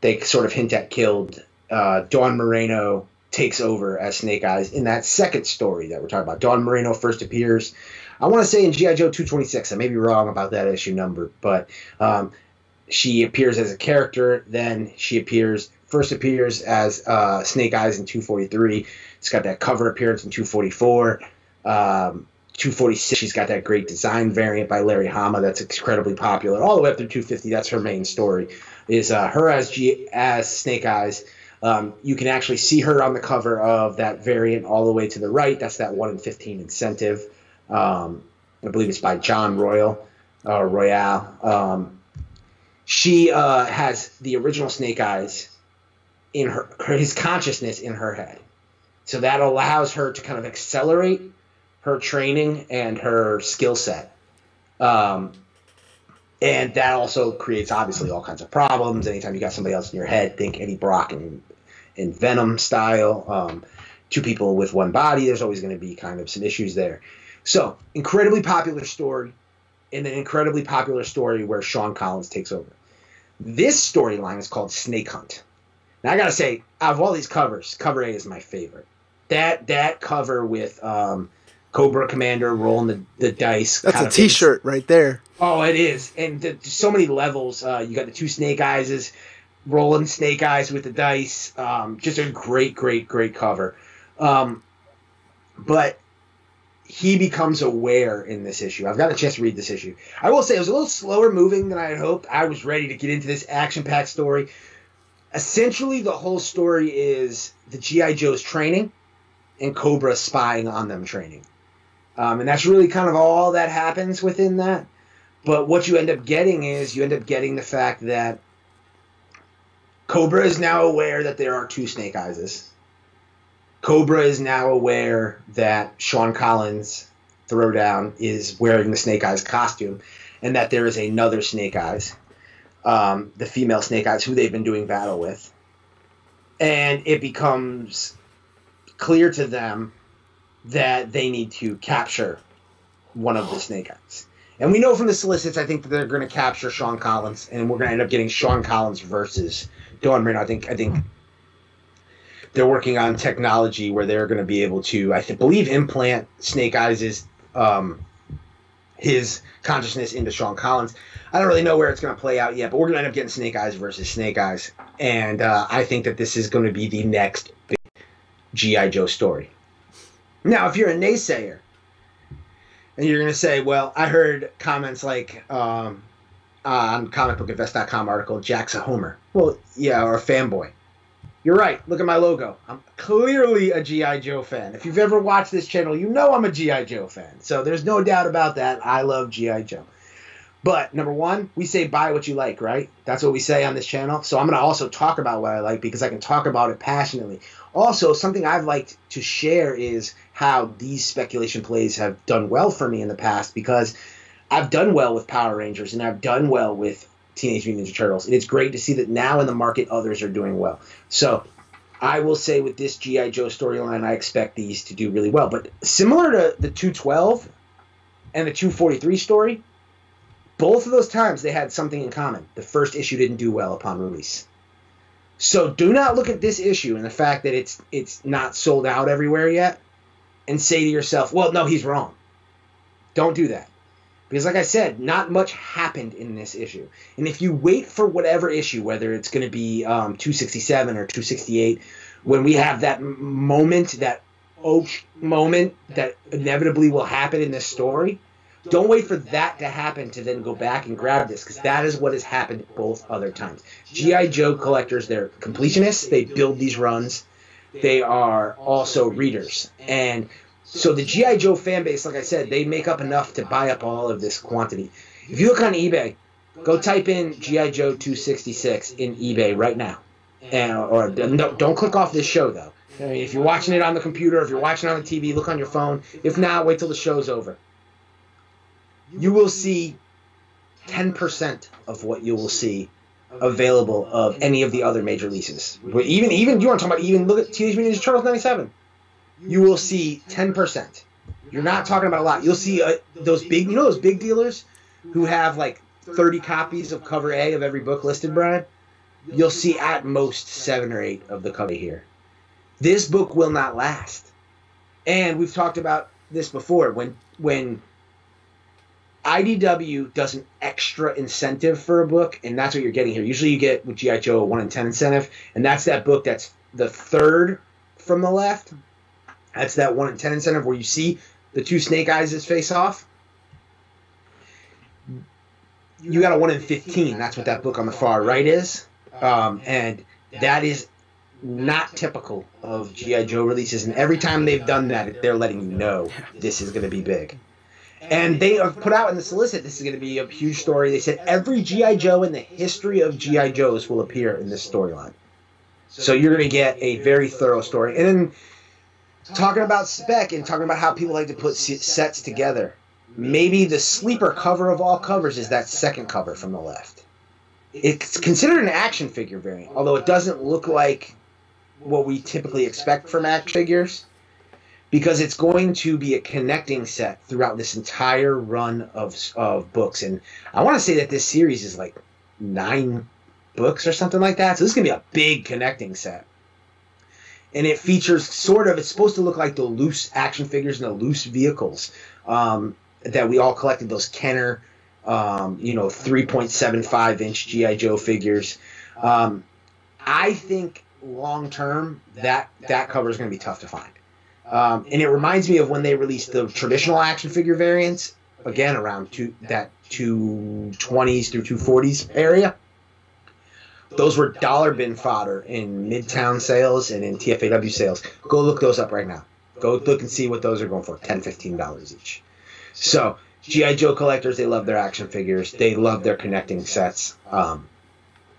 they sort of hint at killed. Uh, Dawn Moreno takes over as Snake Eyes in that second story that we're talking about. Dawn Moreno first appears, I want to say in GI Joe 226. I may be wrong about that issue number, but um, she appears as a character. Then she appears first appears as uh, Snake Eyes in 243. It's got that cover appearance in 244. Um, 246, she's got that great design variant by Larry Hama that's incredibly popular. All the way up through 250, that's her main story. Is uh, her as G as Snake Eyes um, you can actually see her on the cover of that variant all the way to the right. That's that 1 in 15 incentive. Um, I believe it's by John Royal or Royale. Um, she uh, has the original Snake Eyes in her, her, his consciousness in her head. So that allows her to kind of accelerate her training and her skill set. Um, and that also creates obviously all kinds of problems. Anytime you got somebody else in your head, think Eddie Brock and, Venom style, um, two people with one body. There's always going to be kind of some issues there. So incredibly popular story, and an incredibly popular story where Sean Collins takes over. This storyline is called Snake Hunt. Now I gotta say, out of all these covers, cover A is my favorite. That that cover with um, Cobra Commander rolling the, the dice. That's a T-shirt right there. Oh, it is, and the, so many levels. Uh, you got the two Snake Eyes rolling Snake Eyes with the dice. Um, just a great, great, great cover. Um, but he becomes aware in this issue. I've got a chance to read this issue. I will say it was a little slower moving than I had hoped. I was ready to get into this action-packed story. Essentially, the whole story is the GI Joe's training and Cobra spying on them training. Um, and that's really kind of all that happens within that. But what you end up getting is you end up getting the fact that Cobra is now aware that there are two Snake Eyes. Cobra is now aware that Sean Collins Throwdown is wearing the Snake Eyes costume, and that there is another Snake Eyes, um, the female Snake Eyes, who they've been doing battle with. And it becomes clear to them that they need to capture one of the Snake Eyes. And we know from the solicits, I think that they're going to capture Sean Collins, and we're going to end up getting Sean Collins versus Dawn Moreno. I think I think they're working on technology where they're going to be able to, I th- believe, implant Snake Eyes' um, his consciousness into Sean Collins. I don't really know where it's going to play out yet, but we're going to end up getting Snake Eyes versus Snake Eyes, and uh, I think that this is going to be the next big GI Joe story. Now, if you're a naysayer and you're going to say, well, I heard comments like um, on comicbookinvest.com article, Jack's a homer. Well, yeah, or a fanboy. You're right. Look at my logo. I'm clearly a G.I. Joe fan. If you've ever watched this channel, you know I'm a G.I. Joe fan. So there's no doubt about that. I love G.I. Joe. But number one, we say buy what you like, right? That's what we say on this channel. So I'm going to also talk about what I like because I can talk about it passionately. Also, something I've liked to share is how these speculation plays have done well for me in the past because I've done well with Power Rangers and I've done well with Teenage Mutant Ninja Turtles. And it's great to see that now in the market others are doing well. So I will say with this G.I. Joe storyline, I expect these to do really well. But similar to the 212 and the 243 story, both of those times they had something in common. The first issue didn't do well upon release. So do not look at this issue and the fact that it's it's not sold out everywhere yet and say to yourself, "Well, no, he's wrong." Don't do that. Because, like I said, not much happened in this issue. And if you wait for whatever issue, whether it's going to be um, 267 or 268, when we have that moment, that oh moment that inevitably will happen in this story, don't wait for that to happen to then go back and grab this, because that is what has happened both other times. G.I. Joe collectors, they're completionists, they build these runs, they are also readers. And so the GI Joe fan base, like I said, they make up enough to buy up all of this quantity. If you look on eBay, go type in GI Joe 266 in eBay right now, and or no, don't click off this show though. I mean, if you're watching it on the computer, if you're watching on the TV, look on your phone. If not, wait till the show's over. You will see 10% of what you will see available of any of the other major releases. Even even you want to talk about even look at Teenage Mutant Ninja Turtles 97 you will see 10%. You're not talking about a lot. You'll see uh, those big, you know, those big dealers who have like 30 copies of cover A of every book listed, Brian? You'll see at most seven or eight of the cover here. This book will not last. And we've talked about this before. When when IDW does an extra incentive for a book, and that's what you're getting here. Usually you get with G.I. Joe a 1 in 10 incentive, and that's that book that's the third from the left that's that one in ten incentive where you see the two snake eyes face off. You got a one in fifteen. That's what that book on the far right is, um, and that is not typical of GI Joe releases. And every time they've done that, they're letting you know this is going to be big. And they have put out in the solicit this is going to be a huge story. They said every GI Joe in the history of GI Joes will appear in this storyline. So you're going to get a very thorough story. And then talking about spec and talking about how people like to put sets together. Maybe the sleeper cover of all covers is that second cover from the left. It's considered an action figure variant, although it doesn't look like what we typically expect from action figures because it's going to be a connecting set throughout this entire run of, of books. And I want to say that this series is like nine books or something like that. So this is going to be a big connecting set and it features sort of it's supposed to look like the loose action figures and the loose vehicles um, that we all collected those Kenner um, you know 3.75 inch GI Joe figures um, I think long term that that cover is going to be tough to find um, and it reminds me of when they released the traditional action figure variants again around two that 220s through 240s area those were dollar bin fodder in Midtown sales and in TFAW sales. Go look those up right now. Go look and see what those are going for. $10, $15 each. So, G.I. Joe collectors, they love their action figures. They love their connecting sets. Um,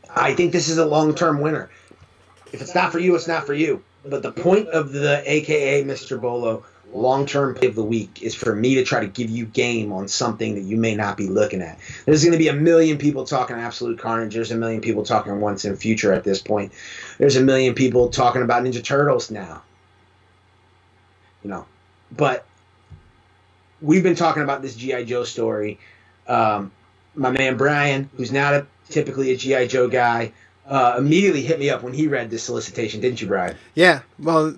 I think this is a long term winner. If it's not for you, it's not for you. But the point of the AKA Mr. Bolo long term play of the week is for me to try to give you game on something that you may not be looking at. There's going to be a million people talking Absolute Carnage. There's a million people talking Once and Future at this point. There's a million people talking about Ninja Turtles now. You know, but we've been talking about this GI Joe story. Um, my man Brian, who's not a, typically a GI Joe guy, uh, immediately hit me up when he read this solicitation, didn't you, Brian? Yeah. Well,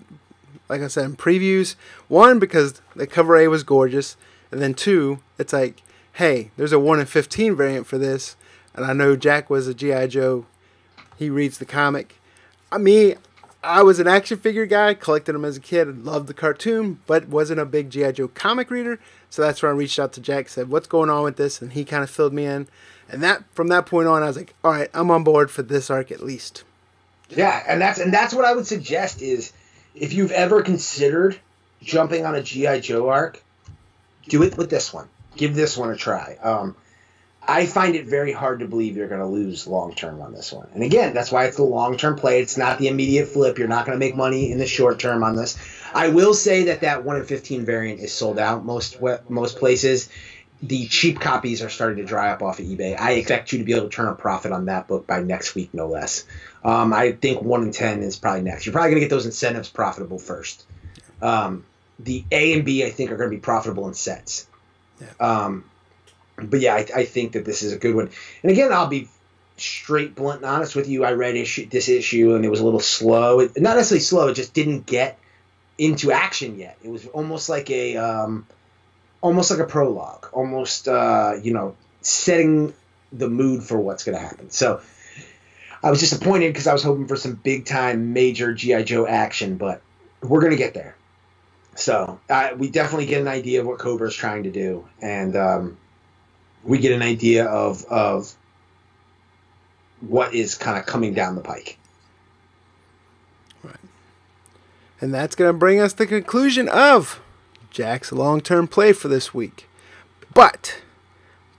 like I said in previews. One because the cover A was gorgeous, and then two, it's like, hey, there's a one in fifteen variant for this, and I know Jack was a GI Joe. He reads the comic. I mean, I was an action figure guy, collected them as a kid, loved the cartoon, but wasn't a big GI Joe comic reader. So that's where I reached out to Jack, said, "What's going on with this?" And he kind of filled me in. And that from that point on, I was like, "All right, I'm on board for this arc at least." Yeah, and that's and that's what I would suggest is if you've ever considered jumping on a GI Joe arc, do it with this one. Give this one a try. Um, I find it very hard to believe you're going to lose long term on this one. And again, that's why it's the long term play. It's not the immediate flip. You're not going to make money in the short term on this. I will say that that one in fifteen variant is sold out most most places. The cheap copies are starting to dry up off of eBay. I expect you to be able to turn a profit on that book by next week, no less. Um, I think one in ten is probably next. You're probably going to get those incentives profitable first. Um, the A and B, I think, are going to be profitable in sets. Yeah. Um, but yeah, I, I, think that this is a good one. And again, I'll be straight, blunt, and honest with you. I read issue this issue, and it was a little slow. It, not necessarily slow; it just didn't get into action yet. It was almost like a um, almost like a prologue, almost uh, you know setting the mood for what's going to happen. So I was disappointed because I was hoping for some big time major GI Joe action, but we're going to get there. So uh, we definitely get an idea of what Cobra is trying to do, and um, we get an idea of of what is kind of coming down the pike. Right. And that's going to bring us the conclusion of Jack's long term play for this week. But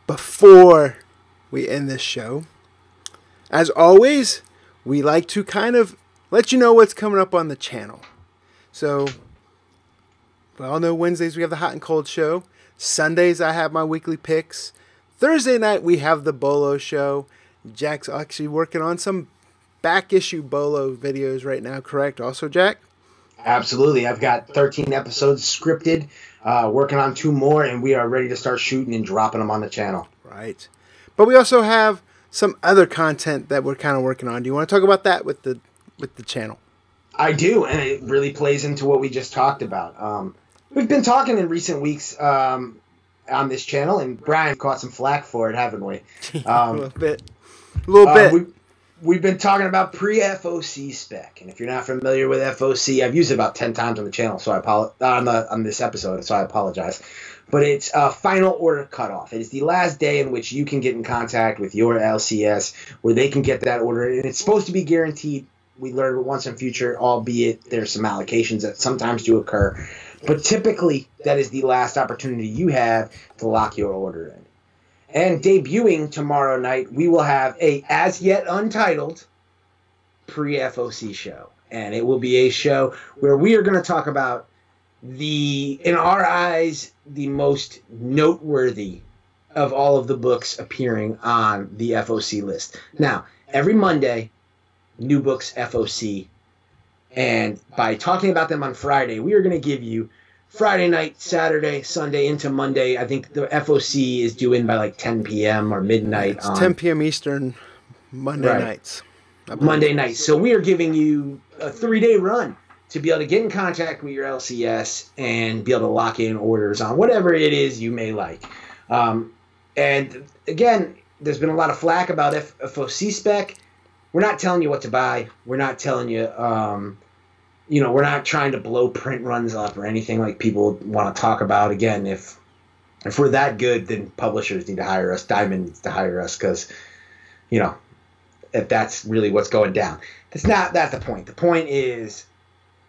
before we end this show, as always, we like to kind of let you know what's coming up on the channel. So, we all know Wednesdays we have the hot and cold show. Sundays I have my weekly picks. Thursday night we have the Bolo show. Jack's actually working on some back issue Bolo videos right now, correct? Also, Jack? Absolutely. I've got 13 episodes scripted, uh, working on two more, and we are ready to start shooting and dropping them on the channel. Right. But we also have some other content that we're kind of working on. Do you want to talk about that with the with the channel? I do, and it really plays into what we just talked about. Um, we've been talking in recent weeks um, on this channel, and Brian caught some flack for it, haven't we? *laughs* Um, a little bit. A little uh, bit. We, we've been talking about pre-FOC spec, and if you're not familiar with FOC, I've used it about ten times on the channel, so I apologize on the on this episode, so I apologize. But it's a final order cutoff. It is the last day in which you can get in contact with your LCS, where they can get that order, and it's supposed to be guaranteed we learn once and future, albeit there's some allocations that sometimes do occur. But typically, that is the last opportunity you have to lock your order in. And debuting tomorrow night, we will have a as yet untitled pre FOC show. And it will be a show where we are going to talk about the, in our eyes, the most noteworthy of all of the books appearing on the FOC list. Now, every Monday, New Books FOC. And by talking about them on Friday, we are going to give you Friday night, Saturday, Sunday into Monday. I think the FOC is due in by like 10 p.m. or midnight. It's on, 10 p.m. Eastern, Monday right. nights. Monday nights. So we are giving you a three day run to be able to get in contact with your LCS and be able to lock in orders on whatever it is you may like. Um, and again, there's been a lot of flack about F- FOC spec we're not telling you what to buy. We're not telling you, um, you know, we're not trying to blow print runs up or anything like people want to talk about. Again, if if we're that good, then publishers need to hire us. Diamond needs to hire us because, you know, if that's really what's going down. That's not that's the point. The point is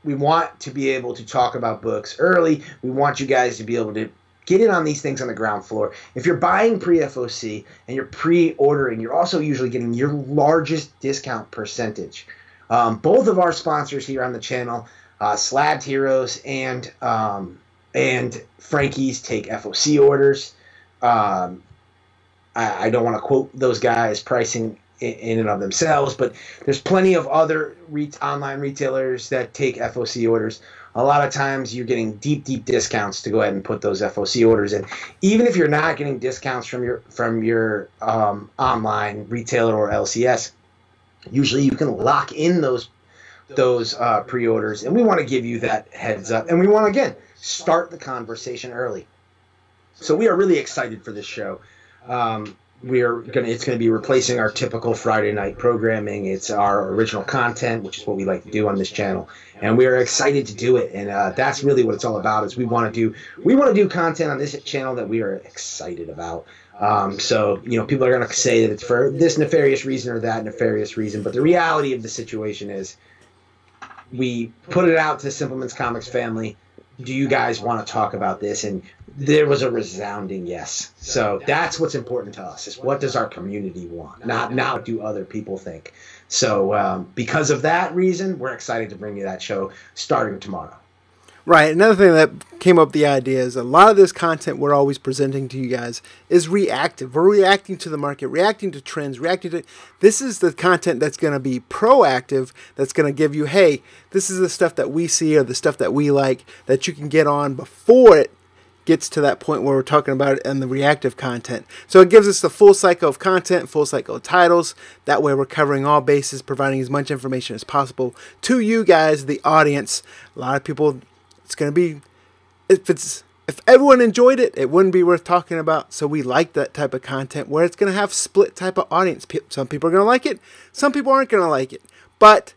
we want to be able to talk about books early. We want you guys to be able to Get in on these things on the ground floor. If you're buying pre FOC and you're pre ordering, you're also usually getting your largest discount percentage. Um, both of our sponsors here on the channel, uh, Slabbed Heroes and um, and Frankie's, take FOC orders. Um, I, I, don't want to quote those guys pricing in, in, and of themselves, but there's plenty of other re- online retailers that take FOC orders a lot of times you're getting deep, deep discounts to go ahead and put those FOC orders in. Even if you're not getting discounts from your from your um, online retailer or LCS, usually you can lock in those those uh, pre-orders, and we want to give you that heads up, and we want to again start the conversation early. So we are really excited for this show. Um, we are to it's going to be replacing our typical Friday night programming. It's our original content, which is what we like to do on this channel, and we are excited to do it. And uh, that's really what it's all about. Is we want to do we want to do content on this channel that we are excited about. Um, so you know, people are going to say that it's for this nefarious reason or that nefarious reason, but the reality of the situation is, we put it out to Simpleman's Comics family. Do you guys want to talk about this? And there was a resounding yes. So that's what's important to us: is what does our community want, not not what do other people think. So um, because of that reason, we're excited to bring you that show starting tomorrow. Right. Another thing that came up the idea is a lot of this content we're always presenting to you guys is reactive. We're reacting to the market, reacting to trends, reacting to this is the content that's going to be proactive, that's going to give you, hey, this is the stuff that we see or the stuff that we like that you can get on before it gets to that point where we're talking about it and the reactive content. So it gives us the full cycle of content, full cycle of titles. That way we're covering all bases, providing as much information as possible to you guys, the audience. A lot of people, it's going to be, if it's if everyone enjoyed it, it wouldn't be worth talking about. So we like that type of content where it's going to have split type of audience. Some people are going to like it, some people aren't going to like it. But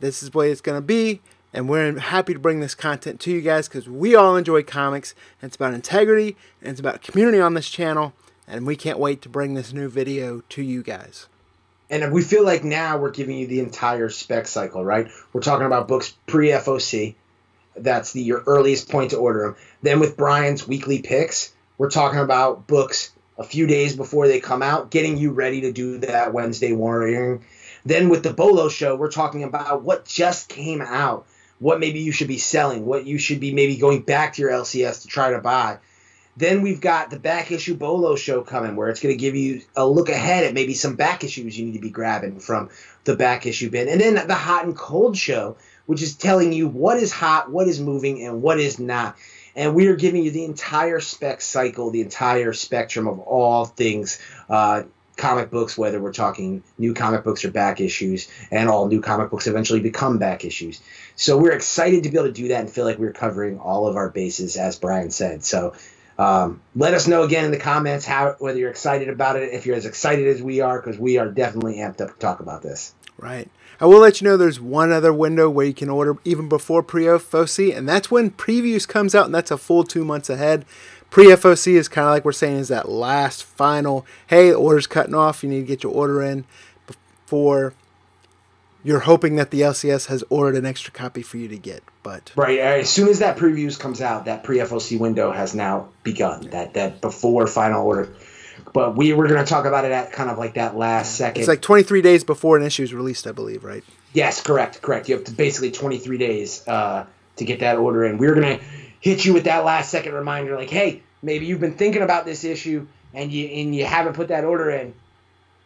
this is the way it's going to be, and we're happy to bring this content to you guys because we all enjoy comics. And it's about integrity and it's about community on this channel, and we can't wait to bring this new video to you guys. And we feel like now we're giving you the entire spec cycle, right? We're talking about books pre FOC. That's the your earliest point to order them. Then with Brian's weekly picks, we're talking about books a few days before they come out, getting you ready to do that Wednesday warrior. Then with the Bolo show, we're talking about what just came out, what maybe you should be selling, what you should be maybe going back to your LCS to try to buy. Then we've got the back issue Bolo show coming, where it's going to give you a look ahead at maybe some back issues you need to be grabbing from the back issue bin. And then the hot and cold show, which is telling you what is hot, what is moving, and what is not. And we are giving you the entire spec cycle, the entire spectrum of all things uh, comic books, whether we're talking new comic books or back issues, and all new comic books eventually become back issues. So we're excited to be able to do that and feel like we're covering all of our bases, as Brian said. So um, let us know again in the comments how whether you're excited about it, if you're as excited as we are, because we are definitely amped up to talk about this. Right. I will let you know there's one other window where you can order even before pre-FOC, and that's when previews comes out, and that's a full two months ahead. Pre-FOC is kind of like we're saying is that last final, hey, order's cutting off, you need to get your order in before you're hoping that the LCS has ordered an extra copy for you to get. But right, uh, as soon as that previews comes out, that pre-FOC window has now begun. That that before final order but we were going to talk about it at kind of like that last second. It's like 23 days before an issue is released, I believe, right? Yes, correct, correct. You have to basically 23 days uh, to get that order in. We are going to hit you with that last second reminder, like, hey, maybe you've been thinking about this issue and you and you haven't put that order in.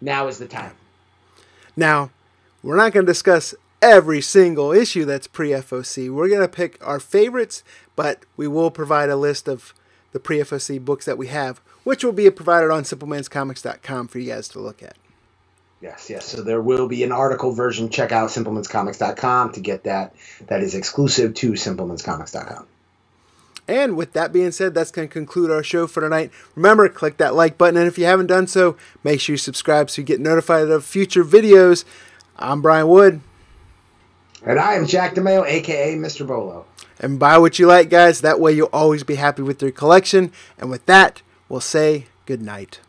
Now is the time. Now, we're not going to discuss every single issue that's pre-FOC. We're going to pick our favorites, but we will provide a list of the pre-FOC books that we have which will be provided on simplemanscomics.com for you guys to look at. Yes, yes. So there will be an article version. Check out simplemanscomics.com to get that. That is exclusive to simplemanscomics.com. And with that being said, that's going to conclude our show for tonight. Remember, click that like button, and if you haven't done so, make sure you subscribe so you get notified of future videos. I'm Brian Wood. And I am Jack DeMeo, aka Mr. Bolo. And buy what you like, guys. That way you'll always be happy with your collection. And with that, will say good night.